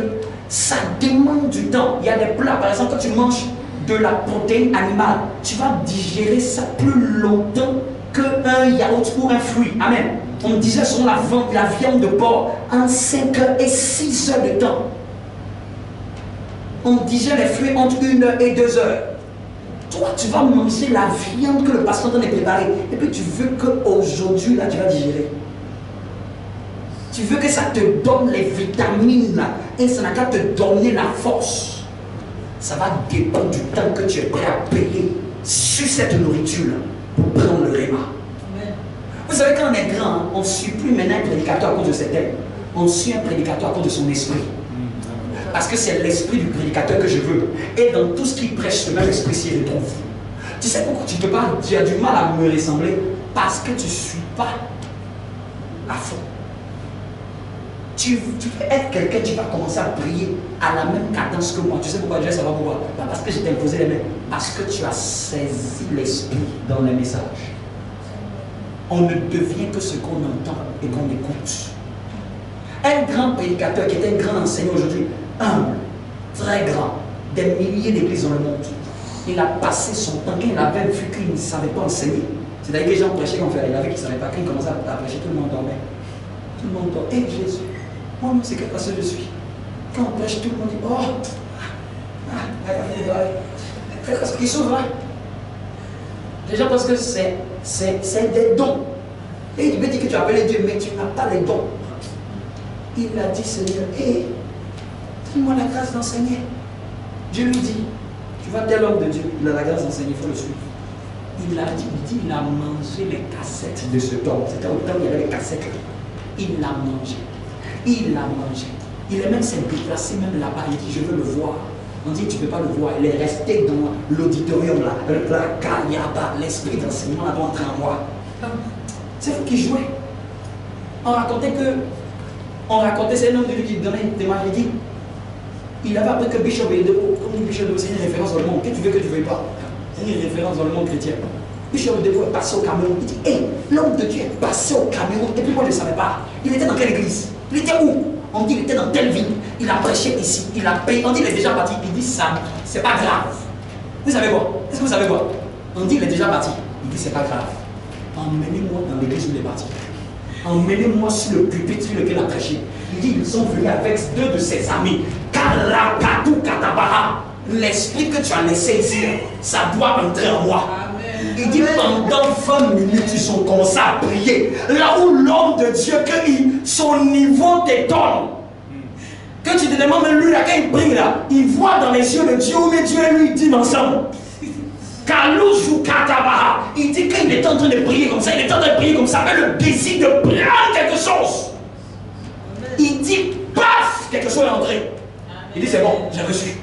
ça demande du temps. Il y a des plats, par exemple, quand tu manges de la protéine animale, tu vas digérer ça plus longtemps qu'un yaourt ou un fruit. Amen. On disait sur la, la viande de porc en 5 heures et 6 heures de temps. On digère les fruits entre 1 heure et 2 heures. Toi, tu vas manger la viande que le pasteur t'a préparée. Et puis tu veux qu'aujourd'hui, là, tu vas digérer. Tu veux que ça te donne les vitamines là, et ça n'a qu'à te donner la force. Ça va dépendre du temps que tu es prêt à payer sur cette nourriture pour prendre le réma. Vous savez, quand on est grand, on ne suit plus maintenant un prédicateur à cause de ses thèmes. On suit un prédicateur à cause de son esprit. Parce que c'est l'esprit du prédicateur que je veux. Et dans tout ce qu'il prêche, ce même esprit s'y retrouve. Tu sais pourquoi tu, peux pas, tu as du mal à me ressembler Parce que tu ne suis pas à fond. Tu, veux être quelqu'un, tu vas commencer à prier à la même cadence que moi. Tu sais pourquoi Dieu, ça va pouvoir Pas parce que je t'ai imposé les mains, parce que tu as saisi l'esprit dans les messages. On ne devient que ce qu'on entend et qu'on écoute. Un grand prédicateur qui est un grand enseignant aujourd'hui, humble, très grand, des milliers d'églises dans le monde, il a passé son temps, quand il avait vu qu'il ne savait pas enseigner, c'est-à-dire que les gens prêchaient comme faire, il avait qu'il ne savait pas, quand il commençait à prêcher, tout le monde dormait. Tout le monde dormait. Et Jésus, moi, c'est quel pasteur je suis. Quand on prêche, tout le monde dit Oh, ah, ah, ah, il s'ouvre. Les gens pensent que c'est des dons. Et il veut dire que tu appelles Dieu, mais tu n'as pas les dons. Il a dit Seigneur, hé, donne-moi la grâce d'enseigner. Dieu lui dit Tu vois tel homme de Dieu, il a la grâce d'enseigner, il faut le suivre. Il a dit, il dit, il a mangé les cassettes de ce homme. C'était au temps où il y avait les cassettes. Il l'a mangé. Il l'a mangé. Il est même s'est déplacé même là-bas. Il dit, je veux le voir. On dit, tu ne peux pas le voir. Il est resté dans l'auditorium là. La l'esprit d'enseignement là entrer en moi. C'est vous qui jouez. On racontait que, on racontait, c'est un homme de Dieu qui donnait des maladies. Il avait appris que Bishop Edebo, comme Bishop c'est une référence dans le monde. Que tu veux que tu ne veuilles pas C'est une référence dans le monde chrétien. Bishop Edebo est passé au Cameroun. Il dit, hé, l'homme de Dieu est passé au Cameroun. Et puis moi, je ne savais pas. Il était dans quelle église? Il était où? On dit qu'il était dans telle ville. Il a prêché ici. Il a payé. On dit qu'il est déjà parti. Il dit ça, c'est pas grave. Vous savez quoi? Est-ce que vous savez quoi? On dit qu'il est déjà parti. Il dit c'est pas grave. Emmenez-moi dans l'église où il est parti. Emmenez-moi sur le pupitre sur lequel il a prêché. Il dit ils sont venus avec deux de ses amis. Karakatou Katabaha. L'esprit que tu as laissé ici, ça doit entrer en moi. Il dit pendant 20 minutes, ils sont commencés à prier. Là où l'homme de Dieu, que son niveau t'étonne. Que tu te demandes, lui, là, quand il prie là, il voit dans les yeux de Dieu, mais Dieu et lui dit ensemble. Il dit qu'il est en train de prier comme ça, il est en train de prier comme ça, avec le désir de prendre quelque chose. Il dit, paf, quelque chose est entré. Il dit, c'est bon, j'ai reçu.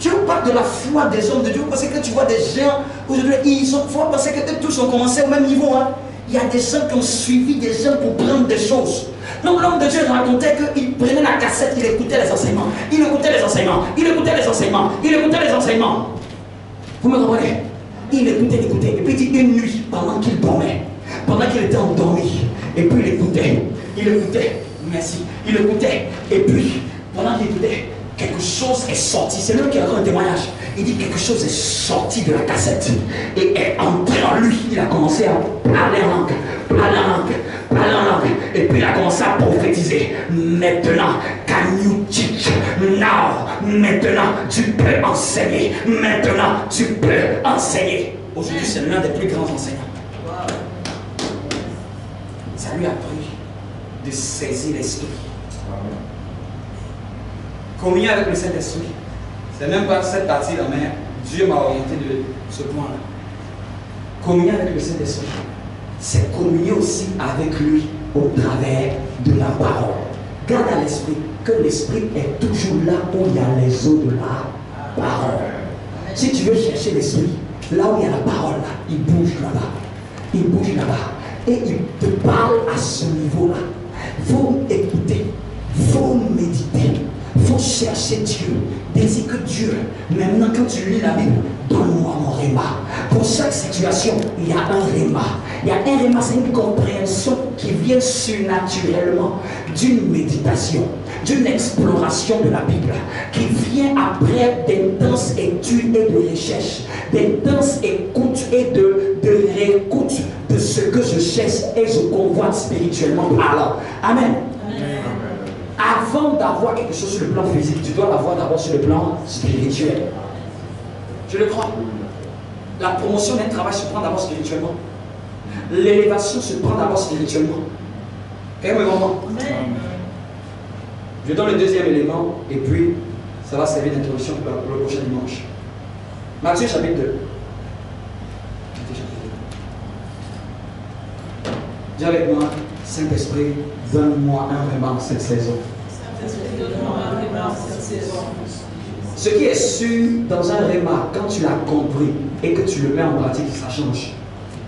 Je vous parle de la foi des hommes de Dieu parce que tu vois des gens aujourd'hui, ils sont forts parce que tous ont commencé au même niveau. Hein. Il y a des gens qui ont suivi des gens pour prendre des choses. Donc l'homme de Dieu racontait qu'il prenait la cassette, il écoutait les enseignements, il écoutait les enseignements, il écoutait les enseignements, il écoutait les enseignements. Vous me comprenez? Il écoutait, il écoutait. Et puis il dit une nuit, pendant qu'il dormait, pendant qu'il était endormi, et puis il écoutait, il écoutait, merci, il écoutait, et puis pendant qu'il écoutait, quelque chose est sorti. C'est lui qui a un témoignage. Il dit quelque chose est sorti de la cassette et est entré en lui. Il a commencé à parler en langue, parler en langue, parler en langue. Et puis il a commencé à prophétiser. Maintenant, can you teach? Now, maintenant, tu peux enseigner. Maintenant, tu peux enseigner. Aujourd'hui, c'est l'un des plus grands enseignants. Ça lui a pris de saisir l'esprit communier avec le Saint-Esprit? C'est même pas cette partie-là, mais Dieu m'a orienté de ce point-là. Communier avec le Saint-Esprit, c'est communier aussi avec lui au travers de la parole? Garde à l'esprit que l'esprit est toujours là où il y a les eaux de la parole. Si tu veux chercher l'esprit, là où il y a la parole, là, il bouge là-bas. Il bouge là-bas. Et il te parle à ce niveau-là faut écouter, faut méditer, faut chercher Dieu. Désir que Dieu, maintenant quand tu lis la Bible, donne-moi mon réma. Pour chaque situation, il y a un réma. Il y a un c'est une compréhension qui vient surnaturellement d'une méditation, d'une exploration de la Bible, qui vient après d'intenses études et de recherches, d'intenses écoutes et de, de réécoute de ce que je cherche et je convoite spirituellement parlant. Amen. Avant d'avoir quelque chose sur le plan physique, tu dois l'avoir d'abord sur le plan spirituel. Je le crois. La promotion d'un travail se prend d'abord spirituellement. L'élévation se prend d'abord spirituellement. Quel me moment Je donne le deuxième élément et puis ça va servir d'introduction pour le prochain dimanche. Matthieu chapitre 2. Dis avec moi, Saint-Esprit, donne-moi un vraiment cette saison. Ce qui est sûr dans un réma, quand tu l'as compris et que tu le mets en pratique, ça change.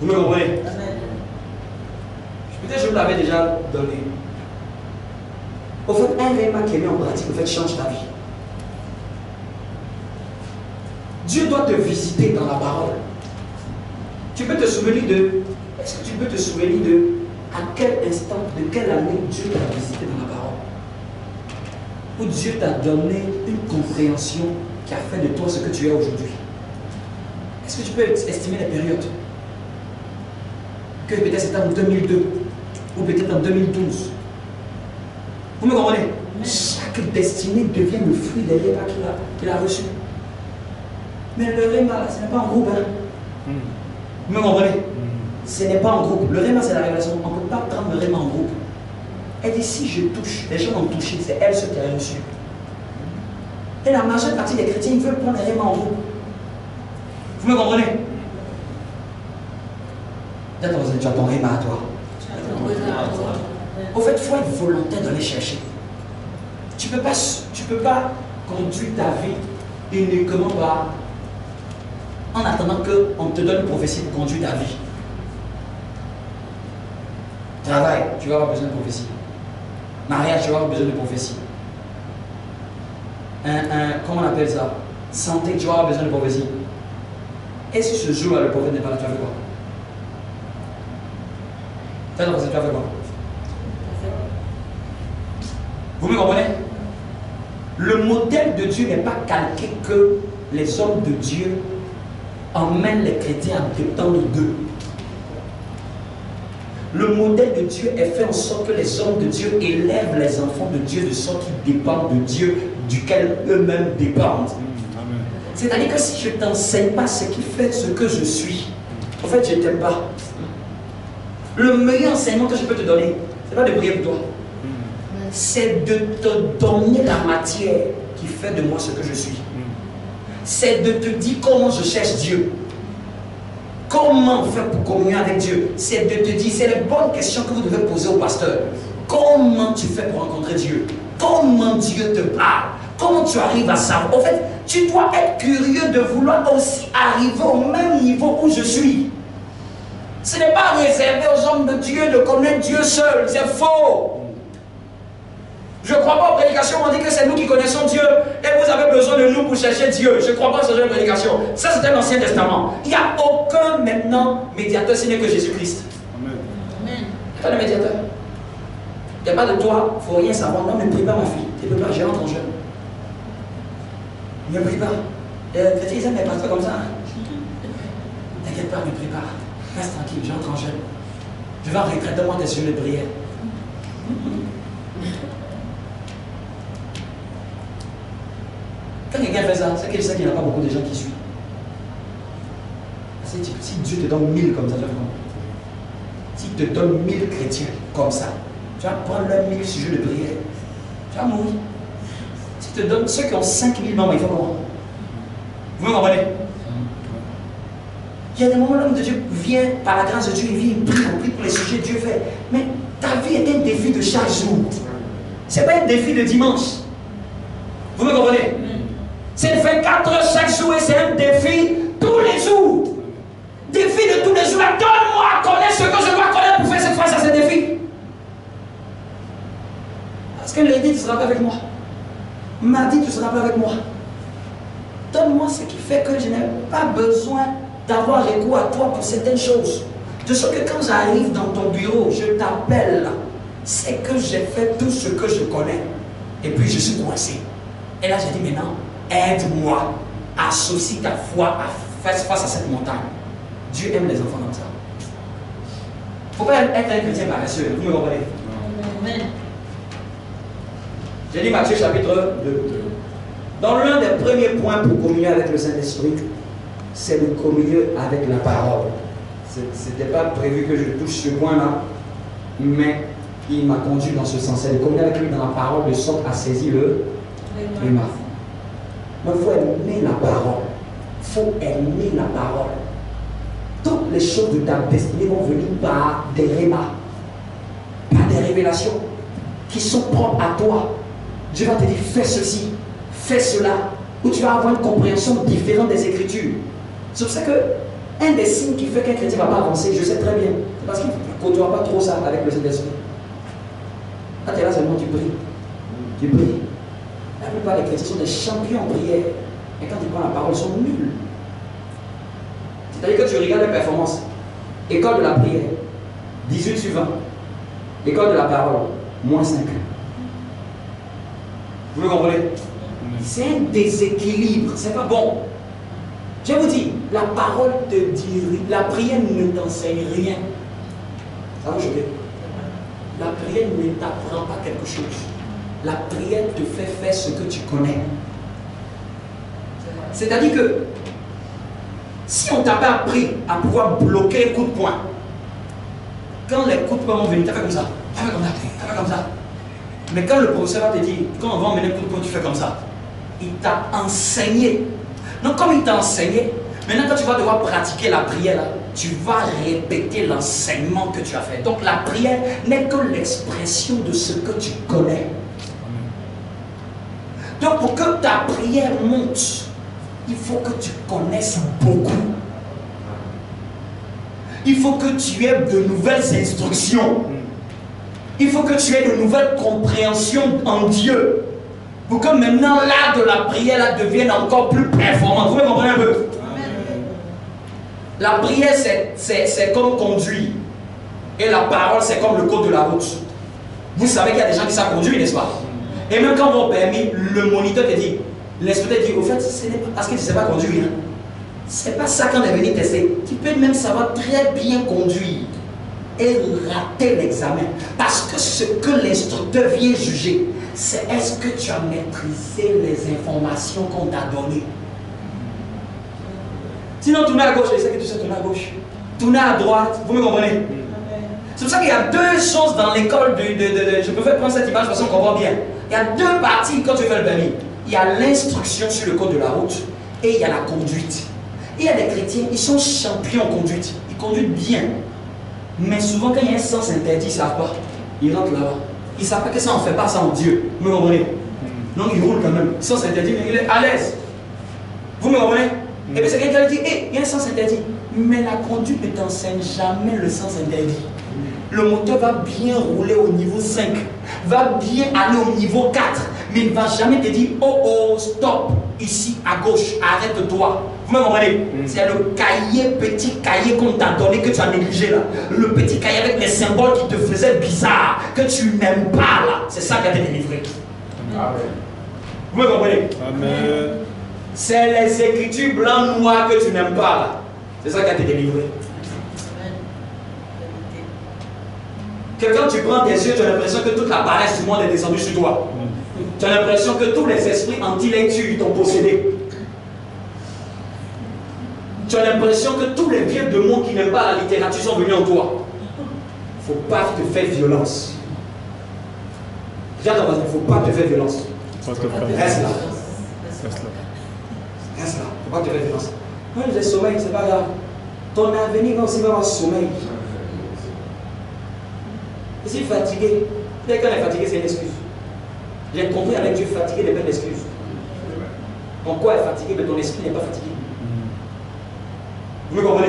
Vous me comprenez? Peut-être que je vous l'avais déjà donné? Au fait, un réma qui est mis en pratique, au fait, change ta vie. Dieu doit te visiter dans la parole. Tu peux te souvenir de. Est-ce que tu peux te souvenir de à quel instant, de quelle année Dieu t'a visité dans la parole? Où Dieu t'a donné une compréhension qui a fait de toi ce que tu es aujourd'hui. Est-ce que tu peux estimer les périodes? Que peut-être c'était en 2002 ou peut-être en 2012. Vous me comprenez Chaque destinée devient le fruit des repas qu'il a, qu'il a reçus. Mais le réma, ce n'est pas en groupe. Hein? Vous me comprenez Ce n'est pas en groupe. Le réma, c'est la révélation. On ne peut pas prendre le réma en groupe. Elle dit si je touche, les gens ont touché, c'est elle ce qui a reçu. Et la majeure partie des chrétiens, ils veulent prendre le réma en groupe. Vous me comprenez Peut-être que tu as ton réma à toi. Au fait, il faut être volontaire de les chercher. Tu ne peux, pas, peux pas conduire ta vie uniquement par en attendant qu'on te donne une prophétie pour conduire ta vie. Travail, tu vas avoir besoin de prophétie. Mariage, tu vas avoir besoin de prophétie. Un, comment on appelle ça? Santé, tu vas avoir besoin de prophétie. Et si ce jour-là, le prophète n'est pas là, tu vas faire tu vas quoi? Vous me comprenez? Le modèle de Dieu n'est pas calqué que les hommes de Dieu emmènent les chrétiens à dépendre d'eux. Le modèle de Dieu est fait en sorte que les hommes de Dieu élèvent les enfants de Dieu de sorte qu'ils dépendent de Dieu, duquel eux-mêmes dépendent. C'est-à-dire que si je ne t'enseigne pas ce qui fait ce que je suis, en fait, je ne t'aime pas. Le meilleur enseignement que je peux te donner, ce n'est pas de prier pour toi. C'est de te donner la matière qui fait de moi ce que je suis. C'est de te dire comment je cherche Dieu. Comment faire pour communier avec Dieu C'est de te dire, c'est les bonnes questions que vous devez poser au pasteur. Comment tu fais pour rencontrer Dieu? Comment Dieu te parle? Comment tu arrives à savoir? En fait, tu dois être curieux de vouloir aussi arriver au même niveau où je suis. Ce n'est pas réservé aux hommes de Dieu de connaître Dieu seul. C'est faux. Je ne crois pas aux prédications où on dit que c'est nous qui connaissons Dieu et vous avez besoin de nous pour chercher Dieu. Je ne crois pas à ce genre de prédication. Ça, c'est un Ancien Testament. Il n'y a aucun maintenant médiateur, ce n'est que Jésus-Christ. Amen. Pas de médiateur. Il n'y a pas de toi, il ne faut rien savoir. Non, ne prie pas, ma fille. Tu ne peux pas, j'ai rentre en jeune. Ne prie pas. Les chrétiens, ils aiment les pasteurs comme ça. T'inquiète pas, ne prie pas. Reste tranquille, j'entre en jeune. Je vais en retraite, donne-moi tes yeux de prière. Quand quelqu'un fait ça, c'est qu'il sait qu'il n'y a pas beaucoup de gens qui suivent. Si Dieu te donne mille comme ça, tu vas S'il te donne mille chrétiens comme ça, tu vas prendre leurs mille sujets de prière. Tu vas mourir. S'il te donne ceux qui ont 5000 membres, il faut comment Vous me comprenez? Il y a des moments où l'homme de Dieu vient, par la grâce de Dieu, il vient, il prie, on prie pour les sujets que Dieu fait. Mais ta vie est un défi de chaque jour. Ce n'est pas un défi de dimanche. Vous me comprenez? C'est 24 heures chaque jour et c'est un défi tous les jours. Défi de tous les jours. Donne-moi à connaître ce que je dois connaître pour faire cette face à ce défi. Parce que l'édit sera avec moi. Mardi, tu seras pas avec moi. Donne-moi ce qui fait que je n'ai pas besoin d'avoir recours à toi pour certaines choses. De ce que quand j'arrive dans ton bureau, je t'appelle, c'est que j'ai fait tout ce que je connais. Et puis je suis coincé. Et là, j'ai dit maintenant, aide-moi. Associe ta foi à- face, face à cette montagne. Dieu aime les enfants comme ça. Il ne faut pas être un chrétien paresseux, vous me comprenez? J'ai dit Matthieu chapitre 2. Dans l'un des premiers points pour communier avec le Saint-Esprit, c'est de communier avec la parole. Ce n'était pas prévu que je touche ce point-là, mais il m'a conduit dans ce sens. C'est de communier avec lui dans la parole de sorte à saisir le Rima. Mais il faut aimer la parole. Il faut aimer la parole. Toutes les choses de ta destinée vont venir par des rémas, par des révélations qui sont propres à toi. Dieu va te dire fais ceci, fais cela, ou tu vas avoir une compréhension différente des Écritures. C'est pour ça que un des signes qui fait qu'un chrétien ne va pas avancer, je sais très bien, c'est parce qu'il ne côtoie pas trop ça avec le Saint-Esprit. Tu es là seulement, tu pries. Tu pries. Plupart des sont des champions en prière. Et quand ils prennent la parole, sont nuls. C'est-à-dire que tu regardes les performances. École de la prière, 18 sur 20. École de la parole, moins 5. Vous me comprenez? C'est un déséquilibre, c'est pas bon. Je vous dis, la parole te dit, la prière ne t'enseigne rien. Ça va choquer La prière ne t'apprend pas quelque chose. La prière te fait faire ce que tu connais. C'est-à-dire que si on t'a pas appris à pouvoir bloquer un coup de poing, quand les coups de poing vont venir, tu fait comme ça, tu fait comme ça, comme ça. Mais quand le professeur va te dire, quand on va emmener un coup de poing, tu fais comme ça, il t'a enseigné. Donc comme il t'a enseigné, maintenant quand tu vas devoir pratiquer la prière, tu vas répéter l'enseignement que tu as fait. Donc la prière n'est que l'expression de ce que tu connais. Donc pour que ta prière monte, il faut que tu connaisses beaucoup. Il faut que tu aies de nouvelles instructions. Il faut que tu aies de nouvelles compréhensions en Dieu. Pour que maintenant l'art de la prière là, devienne encore plus performant. Vous comprenez un peu? La prière, c'est comme conduire. Et la parole, c'est comme le code de la route. Vous savez qu'il y a des gens qui savent conduire, n'est-ce pas? Et même quand on permis, le moniteur te dit, l'inspecteur dit, au fait, ce n'est pas parce que tu ne sais pas conduire. C'est pas ça qu'on est venu tester. Tu peux même savoir très bien conduire et rater l'examen. Parce que ce que l'instructeur vient juger, c'est est-ce que tu as maîtrisé les informations qu'on t'a données. Sinon, tourner à gauche, je sais que tu sais tourner à gauche. Tourner à droite, vous me comprenez? C'est pour ça qu'il y a deux choses dans l'école de, de- de- Je peux faire prendre cette image parce qu'on comprend bien. Il y a deux parties quand tu fais le permis. Il y a l'instruction sur le code de la route et il y a la conduite. Et il y a des chrétiens, ils sont champions en conduite. Ils conduisent bien. Mais souvent, quand il y a un sens interdit, ils ne savent pas. Ils rentrent là-bas. Ils ne savent pas que ça, on ne fait pas ça en Dieu. Vous me comprenez? Donc, ils roulent quand même. Sens interdit, mais il est à l'aise. Vous me comprenez? Et puis, c'est quelqu'un qui dit Hé, il y a un sens interdit. Mais la conduite ne t'enseigne jamais le sens interdit. Le moteur va bien rouler au niveau 5, va bien aller au niveau 4, mais il ne va jamais te dire Oh oh, stop, ici à gauche, arrête-toi. Vous me comprenez C'est le cahier, petit cahier qu'on t'a donné que tu as négligé là. Le petit cahier avec les symboles qui te faisaient bizarre, que tu n'aimes pas là. C'est ça qui a été délivré. Vous me comprenez Amen. C'est les écritures blanc noir que tu n'aimes pas là. C'est ça qui a été délivré. Que quand tu prends tes yeux, tu as l'impression que toute la paresse du monde est descendue sur toi. Tu as l'impression que tous les esprits anti-lecture t'ont possédé. Tu as l'impression que tous les vieux démons qui n'aiment pas la littérature sont venus en toi. Il ne faut pas te faire violence. À ton voisin, il ne faut pas te faire violence. Reste là. Reste là. Reste là. Il ne faut pas te faire violence. Moi, j'ai sommeil, c'est pas grave. Ton avenir va aussi avoir sommeil. Suis fatigué. Dès qu'on est fatigué, c'est une excuse. J'ai compris avec Dieu, fatigué n'est pas une excuse. Ton corps est fatigué, mais ton esprit n'est pas fatigué. Vous me comprenez?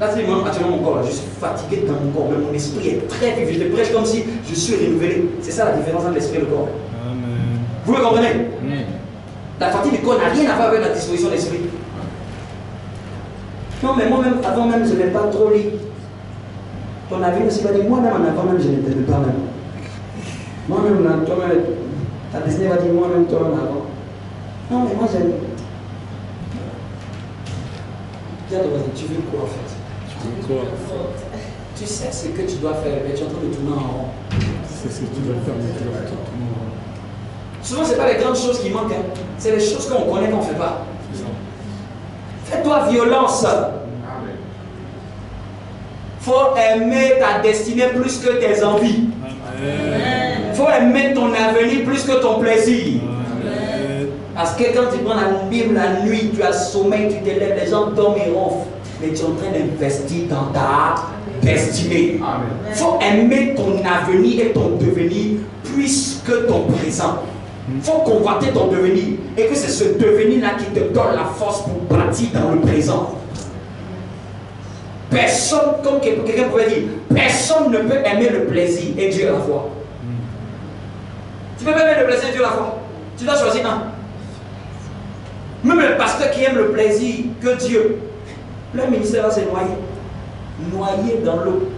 Là, c'est moi, actuellement mon corps, là, je suis fatigué dans mon corps, mais mon esprit est très vif. Je te prêche comme si je suis renouvelé. C'est ça la différence entre l'esprit et le corps. Amen. Vous le comprenez? La fatigue du corps n'a rien à voir avec la disposition de l'esprit. Non, mais moi-même, avant même, je n'ai pas trop lu. Ton avis ne s'est pas dit, moi-même, en avant même, je n'étais pas même. Moi-même, là, toi-même, ta destinée va dire, moi-même, toi, en avant. Non, mais moi, j'aime. Dis à ton voisin, tu veux quoi? En fait Quoi Tu sais ce que tu dois faire, mais tu es en train de tourner en rond. C'est ce que tu dois faire, mais tu dois faire tout le monde. Souvent, ce n'est pas les grandes choses qui manquent, hein. c'est les choses qu'on connaît qu'on ne fait pas. C'est. Fais-toi violence. Faut aimer ta destinée plus que tes envies. Amen. faut aimer ton avenir plus que ton plaisir. Amen. Parce que quand tu prends la Bible la nuit, tu as sommeil, tu te lèves, les gens dorment et ronflent. Mais tu es en train d'investir dans ta destinée. Il faut aimer ton avenir et ton devenir plus que ton présent. Il faut convoiter ton devenir. Et que c'est ce devenir-là qui te donne la force pour bâtir dans le présent. Personne, comme quelqu'un pouvait dire, personne ne peut aimer le plaisir et Dieu à la fois. Tu peux pas aimer le plaisir et Dieu à la fois. Tu dois choisir un. Même le pasteur qui aime le plaisir que Dieu, le ministère va se noyer. Noyer dans l'eau.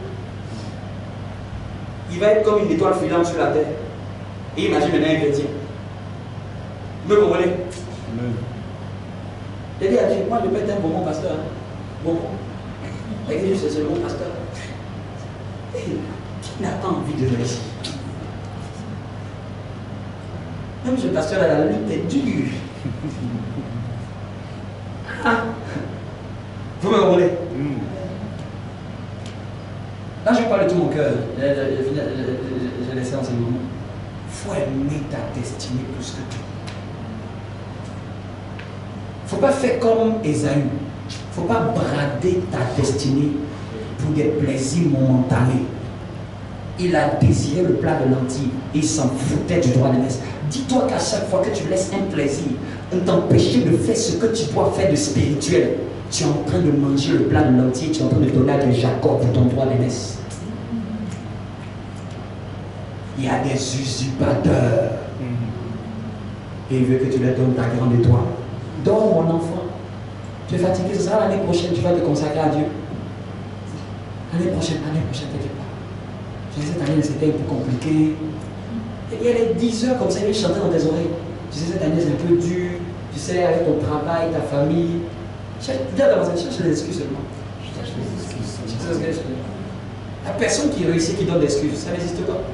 Il va être comme une étoile filante sur la terre. Et imagine maintenant un chrétien. Vous me comprenez? Amen. J'ai dit à Dieu, moi je peux être un bon pasteur. hein. Bon. Dieu, c'est ce bon pasteur. Qui n'a pas envie de réussir? Même ce pasteur là, la lutte est dure. Ah. Vous me Mm. Là, je parle de tout mon cœur. J'ai laissé enseignement. Il faut aimer ta destinée plus que tout. Il ne faut pas faire comme Esaü. Il ne faut pas brader ta destinée pour des plaisirs momentanés. Il a désiré le plat de lentilles. Il s'en foutait du droit de naissance. Dis-toi qu'à chaque fois que tu laisses un plaisir t'empêcher de faire ce que tu dois faire de spirituel, tu es en train de manger le plat de lentilles, tu es en train de donner à de Jacob pour ton droit de naissance. Il y a des usurpateurs. Mm. Et il veut que tu leur donnes ta grande étoile. Dors, mon enfant. Tu es fatigué, ce sera l'année prochaine, tu vas te consacrer à Dieu. L'année prochaine, l'année prochaine, t'inquiète pas. Je sais, cette année, c'était un peu compliqué. Et il y a les 10 heures comme ça, il vient chanter dans tes oreilles. Tu sais, cette année, c'est un peu dur. Tu sais, avec ton travail, ta famille. Cherche, viens dans cherche des excuses seulement. Cherche des excuses. Cherche des excuses. La personne qui réussit, qui donne des excuses, ça n'existe pas.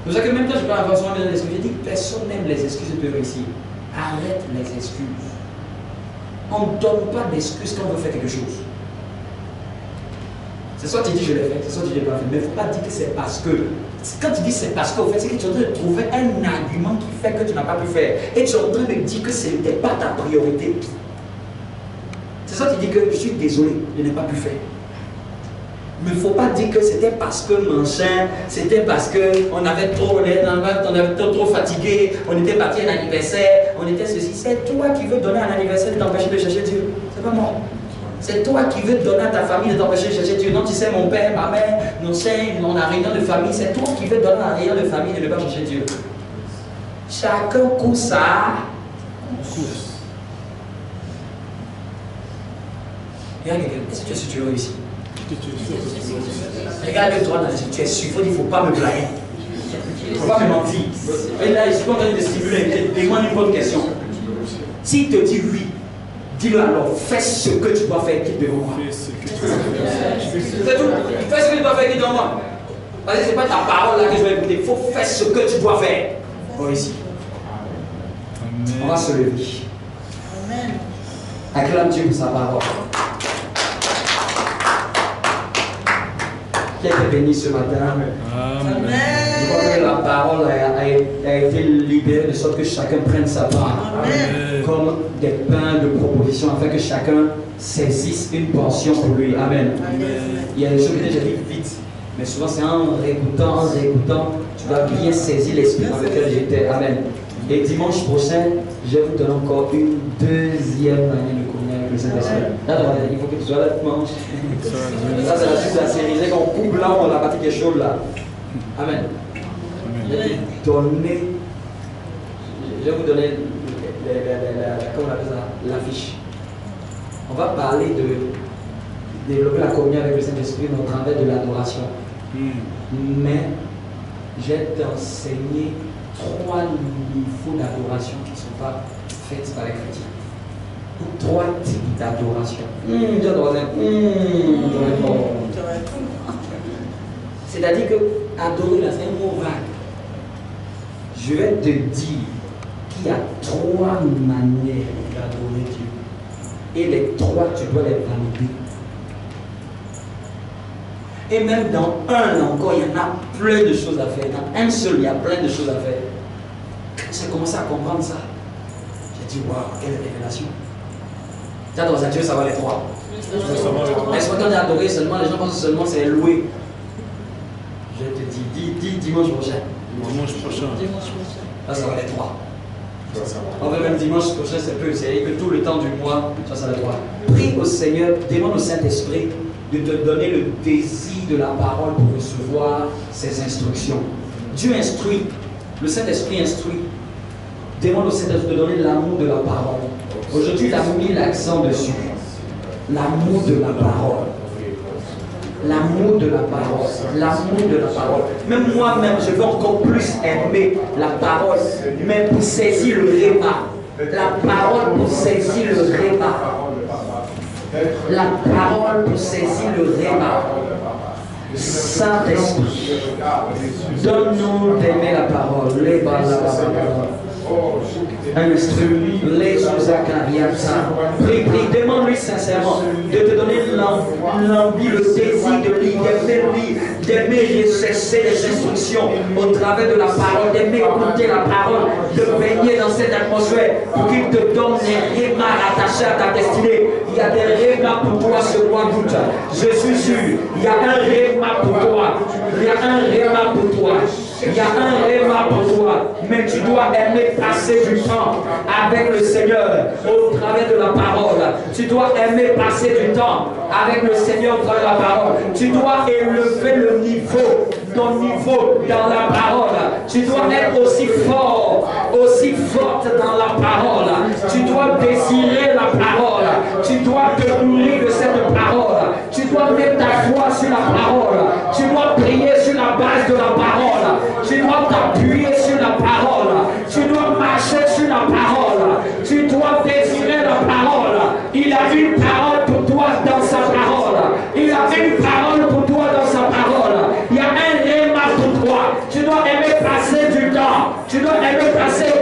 C'est pour ça que même quand je parle à excuses, je dis que personne n'aime les excuses de réussir. Arrête les excuses. On ne donne pas d'excuses quand on veut faire quelque chose. C'est soit tu dis je l'ai fait, c'est soit tu dis je l'ai pas fait. Mais il ne faut pas dire que c'est parce que. Quand tu dis c'est parce que, au fait, c'est que tu es en train de trouver un argument qui fait que tu n'as pas pu faire. Et tu es en train de dire que ce n'était pas ta priorité. C'est ça tu dis que je suis désolé, je n'ai pas pu faire. Mais il ne faut pas dire que c'était parce que machin, c'était parce qu'on avait trop, on avait, on avait trop, trop fatigué, on était parti à un anniversaire, on était ceci. C'est toi qui veux donner un anniversaire de t'empêcher de chercher Dieu. C'est pas moi. C'est toi qui veux donner à ta famille de t'empêcher de chercher Dieu. Non, tu sais, mon père, ma mère, nos sœurs, on a réunion de famille. C'est toi qui veux donner à la réunion de famille de ne pas chercher Dieu. Chacun court ça. Course. Regarde quelqu'un, est-ce que tu es es ici? Regarde-toi dans les tu es sûr, il ne faut pas me blaguer. Il ne faut pas me mentir. Et là, je suis pas en train de stimuler. Demande une bonne question. S'il te dit oui, dis-le alors, fais ce que tu dois faire, quitte devant moi. Fais ce que tu dois faire. C'est tout. Fais ce que tu dois faire, quitte devant moi. Parce que ce n'est pas ta parole là que je vais écouter. Il faut faire ce que tu dois faire. Bon, ici. On va se lever. Amen. Acclame Dieu pour sa parole. Qui a été béni ce matin? Amen. Parole a, a- a été libérée de sorte que chacun prenne sa part. Amen. Comme des pains de proposition afin que chacun saisisse une portion pour lui. Amen. Il y a des choses que j'ai dit vite, mais souvent c'est en réécoutant, en réécoutant, tu vas bien saisir l'esprit dans lequel j'étais. Amen. Et dimanche prochain, je vais vous donner encore une deuxième manière de communier avec le Saint-Esprit. Là, il faut que tu sois là dimanche. Ça, c'est la suite de la série. C'est qu'on coupe là, on a parti quelque chose là. Amen. Donné je vais vous donner l'affiche. On va parler de développer la communion avec le Saint-Esprit au travers de l'adoration. Hmm. Mais je vais t'enseigner trois niveaux d'adoration qui ne sont pas faites par les chrétiens. Ou trois types d'adoration. Être bon. C'est-à-dire que adorer, c'est un mot vague. Je vais te dire qu'il y a trois manières d'adorer Dieu. Et les trois, tu dois les valider. Et même dans un encore, il y en a plein de choses à faire. Dans un seul, il y a plein de choses à faire. Quand j'ai commencé à comprendre ça, j'ai dit, waouh, quelle révélation. J'adore ça, Dieu, ça va les trois. Est-ce que quand adoré seulement, les gens pensent que seulement c'est loué? Je te dis, dis, dis dimanche prochain. Dimanche prochain. Dimanche prochain. Là, ça va les trois. En fait, même dimanche prochain, c'est peu. C'est que tout le temps du mois, ça, ça va les trois. Prie au Seigneur, demande au Saint-Esprit de te donner le désir de la parole pour recevoir ses instructions. Dieu instruit, le Saint-Esprit instruit. Demande au Saint-Esprit de donner l'amour de la parole. Aujourd'hui, il a mis l'accent dessus. L'amour de la parole. L'amour de la parole. L'amour de la parole. Même moi-même, je veux encore plus aimer la parole. Mais pour saisir le réma. La parole pour saisir le réma. La parole pour saisir le réma. Saint-Esprit, donne-nous d'aimer la parole. Balabala. Un instrument, les Zakariata. Prie, prie, demande-lui sincèrement de te donner l'en- l'envie, le désir de lire, d'aimer lire, d'aimer cesser les instructions au travers de la parole, d'aimer écouter la parole, de baigner dans cette atmosphère pour qu'il te donne les rémas attachés à ta destinée. Il y a des rémas pour toi ce mois d'août. Je suis sûr, il y a un réma pour toi. Il y a un réma pour toi. Il y a un réma pour toi. Mais tu dois aimer passer du temps avec le Seigneur au travers de la parole. Tu dois aimer passer du temps avec le Seigneur au travers de la parole. Tu dois élever le niveau, ton niveau dans la parole. Tu dois être aussi fort, aussi forte dans la parole. Tu dois désirer la parole. Tu dois te nourrir de cette parole. Tu dois mettre ta foi sur la parole. Tu dois prier la parole. Tu dois t'appuyer sur la parole. Tu dois marcher sur la parole. Tu dois désirer la parole. Il a une parole pour toi dans sa parole. Il a une parole pour toi dans sa parole. Il y a un réma pour toi. Tu dois aimer passer du temps. Tu dois aimer passer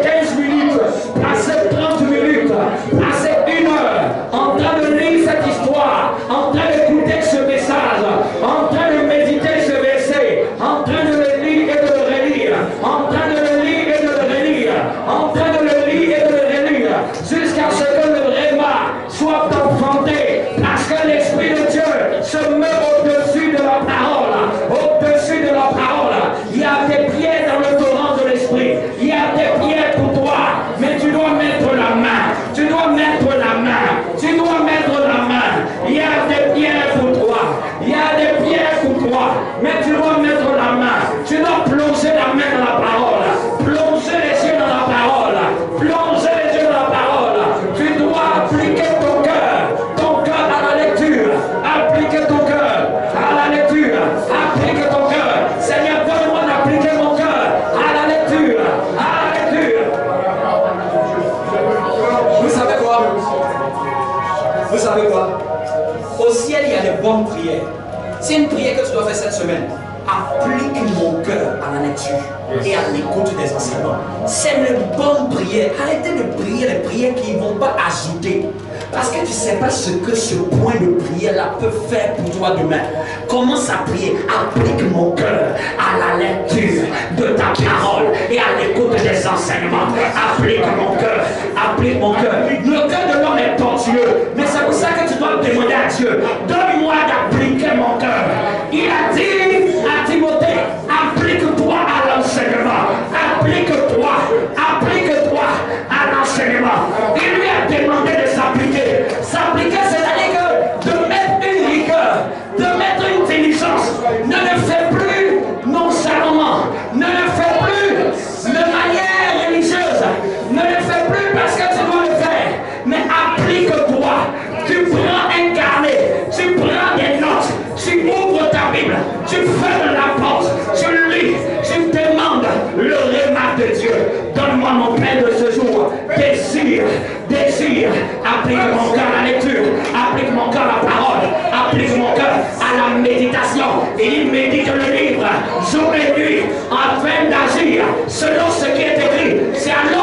C'est une prière que tu dois faire cette semaine. Applique mon cœur à la lecture et à l'écoute des enseignements. C'est une bonne prière. Arrêtez de prier les prières qui ne vont pas ajouter. Parce que tu ne sais pas ce que ce point de prière-là peut faire pour toi demain. Commence à prier. Applique mon cœur à la lecture de ta parole et à l'écoute des enseignements. Applique mon cœur. Applique mon cœur. Le cœur de l'homme est tortueux. Mais c'est pour ça que tu dois demander à Dieu. Donne-moi d'appliquer mon cœur. Il a dit désir, applique mon cœur à la lecture, applique mon cœur à la parole, applique mon cœur à la méditation. Il médite le livre, jour et nuit, afin d'agir selon ce qui est écrit. C'est alors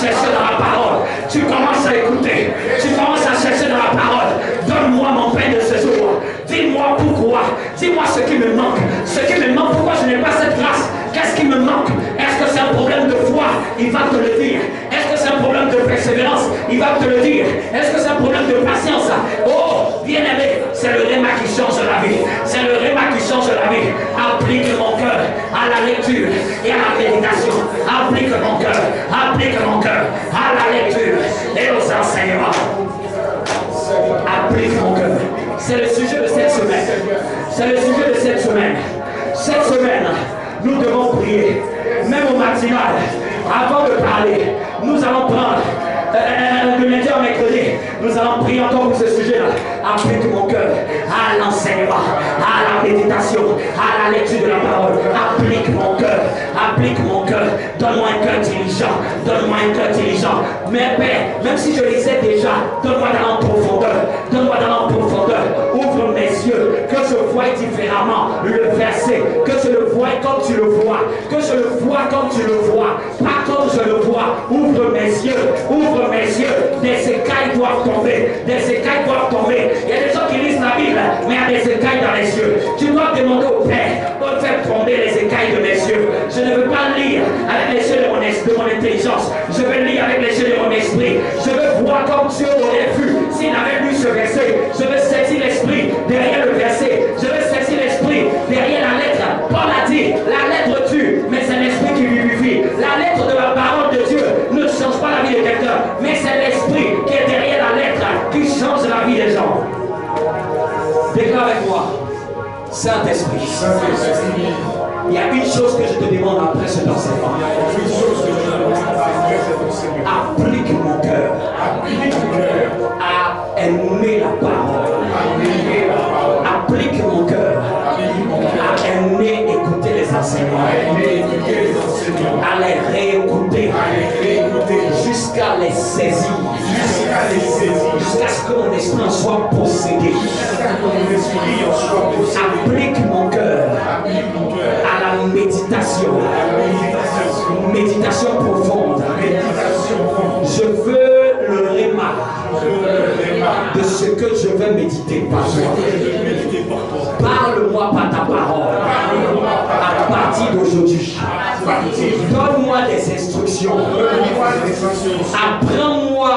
chercher dans la parole. Tu commences à écouter. Tu commences à chercher dans la parole. Donne-moi mon pain de ce jour. Dis-moi pourquoi. Dis-moi ce qui me manque. Ce qui me manque, pourquoi je n'ai pas cette grâce? Qu'est-ce qui me manque? Est-ce que c'est un problème de foi? Il va te le dire. Est-ce que c'est un problème de persévérance? Il va te le dire. Est-ce que c'est un problème de patience? Oh bien aimé, c'est le réma qui change la vie. C'est le réma qui change la vie. Applique mon cœur à la lecture et à la méditation. Applique mon cœur, applique mon cœur à la lecture et aux enseignements. Applique mon cœur. C'est le sujet de cette semaine. C'est le sujet de cette semaine. Cette semaine, nous devons prier. Même au matinal, avant de parler, nous allons prendre euh, de lundi à mercredi, nous allons prier encore pour ce sujet-là. Applique mon cœur à l'enseignement, à la méditation, à la lecture de la parole. Applique mon cœur, applique mon cœur. Donne-moi un cœur diligent, donne-moi un cœur diligent. Mais Père, même si je les ai déjà, donne-moi dans la profondeur, donne-moi dans la profondeur. Ouvre mes yeux, que je voie différemment le verset, que je le voie comme tu le vois, que je le vois comme tu le vois, pas comme je le vois. Ouvre mes yeux, ouvre mes yeux. Des écailles doivent des écailles doivent tomber. Il y a des gens qui lisent la Bible, mais il y a des écailles dans les yeux. Tu dois demander au Père de faire tomber les écailles de mes yeux. Je ne veux pas lire avec les yeux de mon, es- de mon intelligence. Je veux lire avec les yeux de mon esprit. Je veux voir comme Dieu aurait vu s'il avait lu ce verset. Je veux saisir l'esprit derrière le verset. Je veux saisir l'esprit derrière la lettre. Paul a dit, la lettre Saint-Esprit, il y a une chose que je te demande après cet enseignement. Applique mon cœur. À aimer la parole. Applique mon cœur. À aimer écouter les enseignements, à les réécouter. Jusqu'à les saisir, jusqu'à ce que mon esprit en soit possédé. Applique mon cœur à la méditation, méditation profonde. Je veux le réma de ce que je vais méditer par toi. Parle-moi par ta parole à partir d'aujourd'hui. Donne-moi des instructions.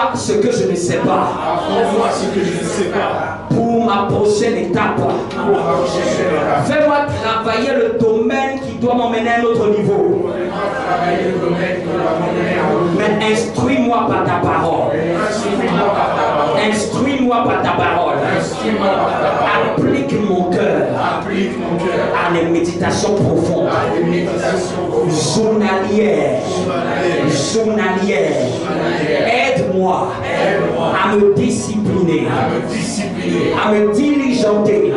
Apprends-moi ce que je ne sais pas. Pour ma prochaine étape. Fais-moi travailler le domaine qui doit m'emmener à un autre niveau. Mais instruis-moi par ta parole. Instruis-moi par ta parole. Applique mon cœur à les méditations profondes, journalières, journalières. Aide-moi. À me discipliner, à me diligenter,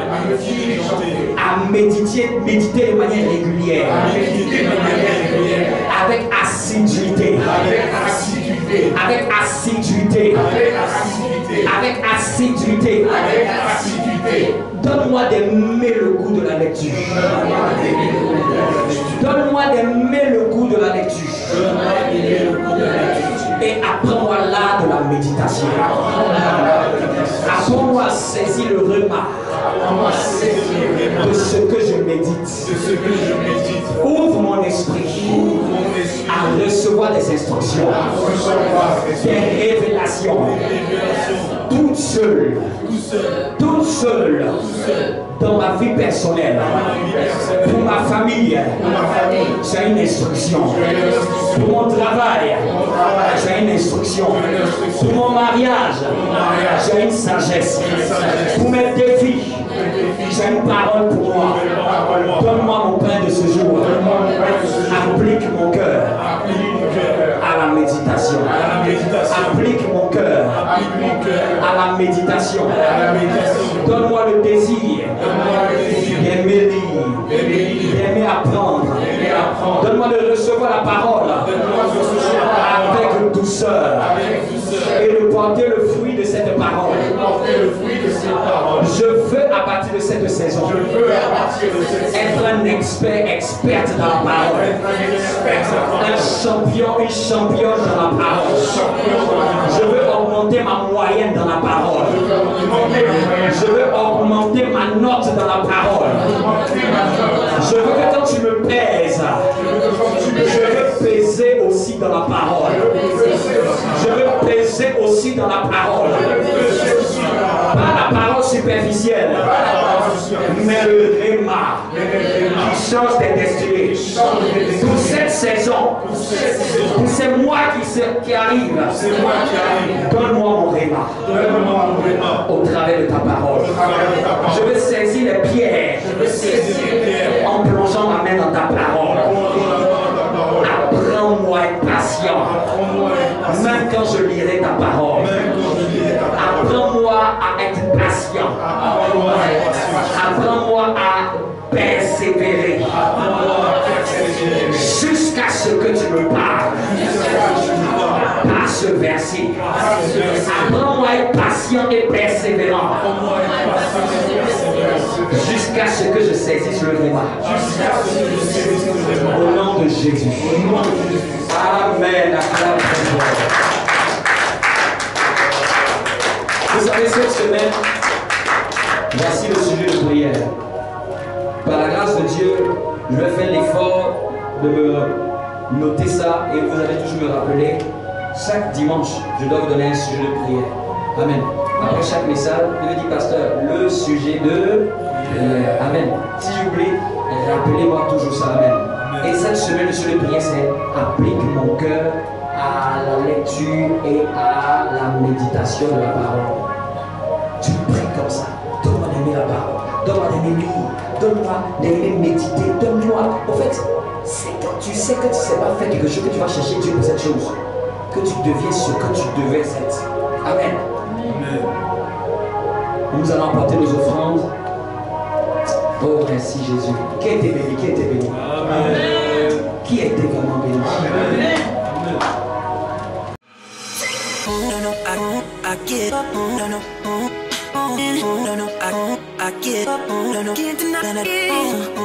à méditer, méditer de manière régulière, avec assiduité, avec assiduité, avec assiduité. Donne-moi d'aimer le goût de la lecture. Donne-moi d'aimer le goût de la lecture. Et apprends-moi l'art de la méditation. Apprends-moi à saisir le remarque de ce que je médite. Ouvre mon esprit à recevoir des instructions, des révélations, toutes seules, toutes seules, dans ma vie personnelle, pour ma famille, j'ai une instruction. Pour mon travail, j'ai une instruction. Pour mon mariage, j'ai une sagesse. Pour mes défis, j'ai une parole pour moi. Donne-moi mon pain de ce jour. Applique mon cœur à la méditation. Applique mon cœur. À la méditation. Donne-moi le désir d'aimer lire, d'aimer apprendre. Donne-moi de recevoir la parole. Avec douceur. Et de porter le fruit de cette parole. Je veux à partir de cette saison être un expert, experte dans la parole. Un champion, une championne dans la parole. Je veux augmenter ma moyenne dans la parole. Je veux augmenter ma note dans la parole. Je veux que quand tu me pèses, je veux peser aussi dans la parole. Je veux peser aussi dans la parole. Pas la parole superficielle, mais le réma qui change des destinées. Pour cette saison, pour ces mois qui, arrivent, C'est moi qui arrive. donne-moi mon réma. au travers de ta parole. Je veux saisir les pierres en plongeant ma main dans ta parole. Apprends-moi à être patient. même quand je lirai ta parole. À être patient. Apprends-moi à persévérer jusqu'à ce que tu me parles par ce verset. Apprends-moi à être patient et persévérant jusqu'à ce que je saisisse le Jésus. Au nom de Jésus. Amen. Savez, cette semaine, voici le sujet de prière. Par la grâce de Dieu, je vais faire l'effort de me noter ça et vous allez toujours me rappeler. Chaque dimanche, je dois vous donner un sujet de prière. Amen. Après chaque message, je me dis, pasteur, le sujet de prière. Amen. Si j'oublie, rappelez-moi toujours ça. Amen. Et cette semaine, le sujet de prière, c'est applique mon cœur à la lecture et à la méditation de la parole. Tu pries comme ça. Donne-moi d'aimer la parole. Donne-moi d'aimer lire. Donne-moi d'aimer méditer. Donne-moi. En fait, c'est quand tu sais que tu ne sais pas faire quelque chose que tu vas chercher Dieu pour cette chose. Que tu deviens ce que tu devais être. Amen. Amen. Nous allons apporter nos offrandes. Oh, merci Jésus. Qui a été béni Qui a été béni Amen. Qui a été vraiment béni Amen. I give up. No, no, no, I won't. I give up. No, no, can't deny that.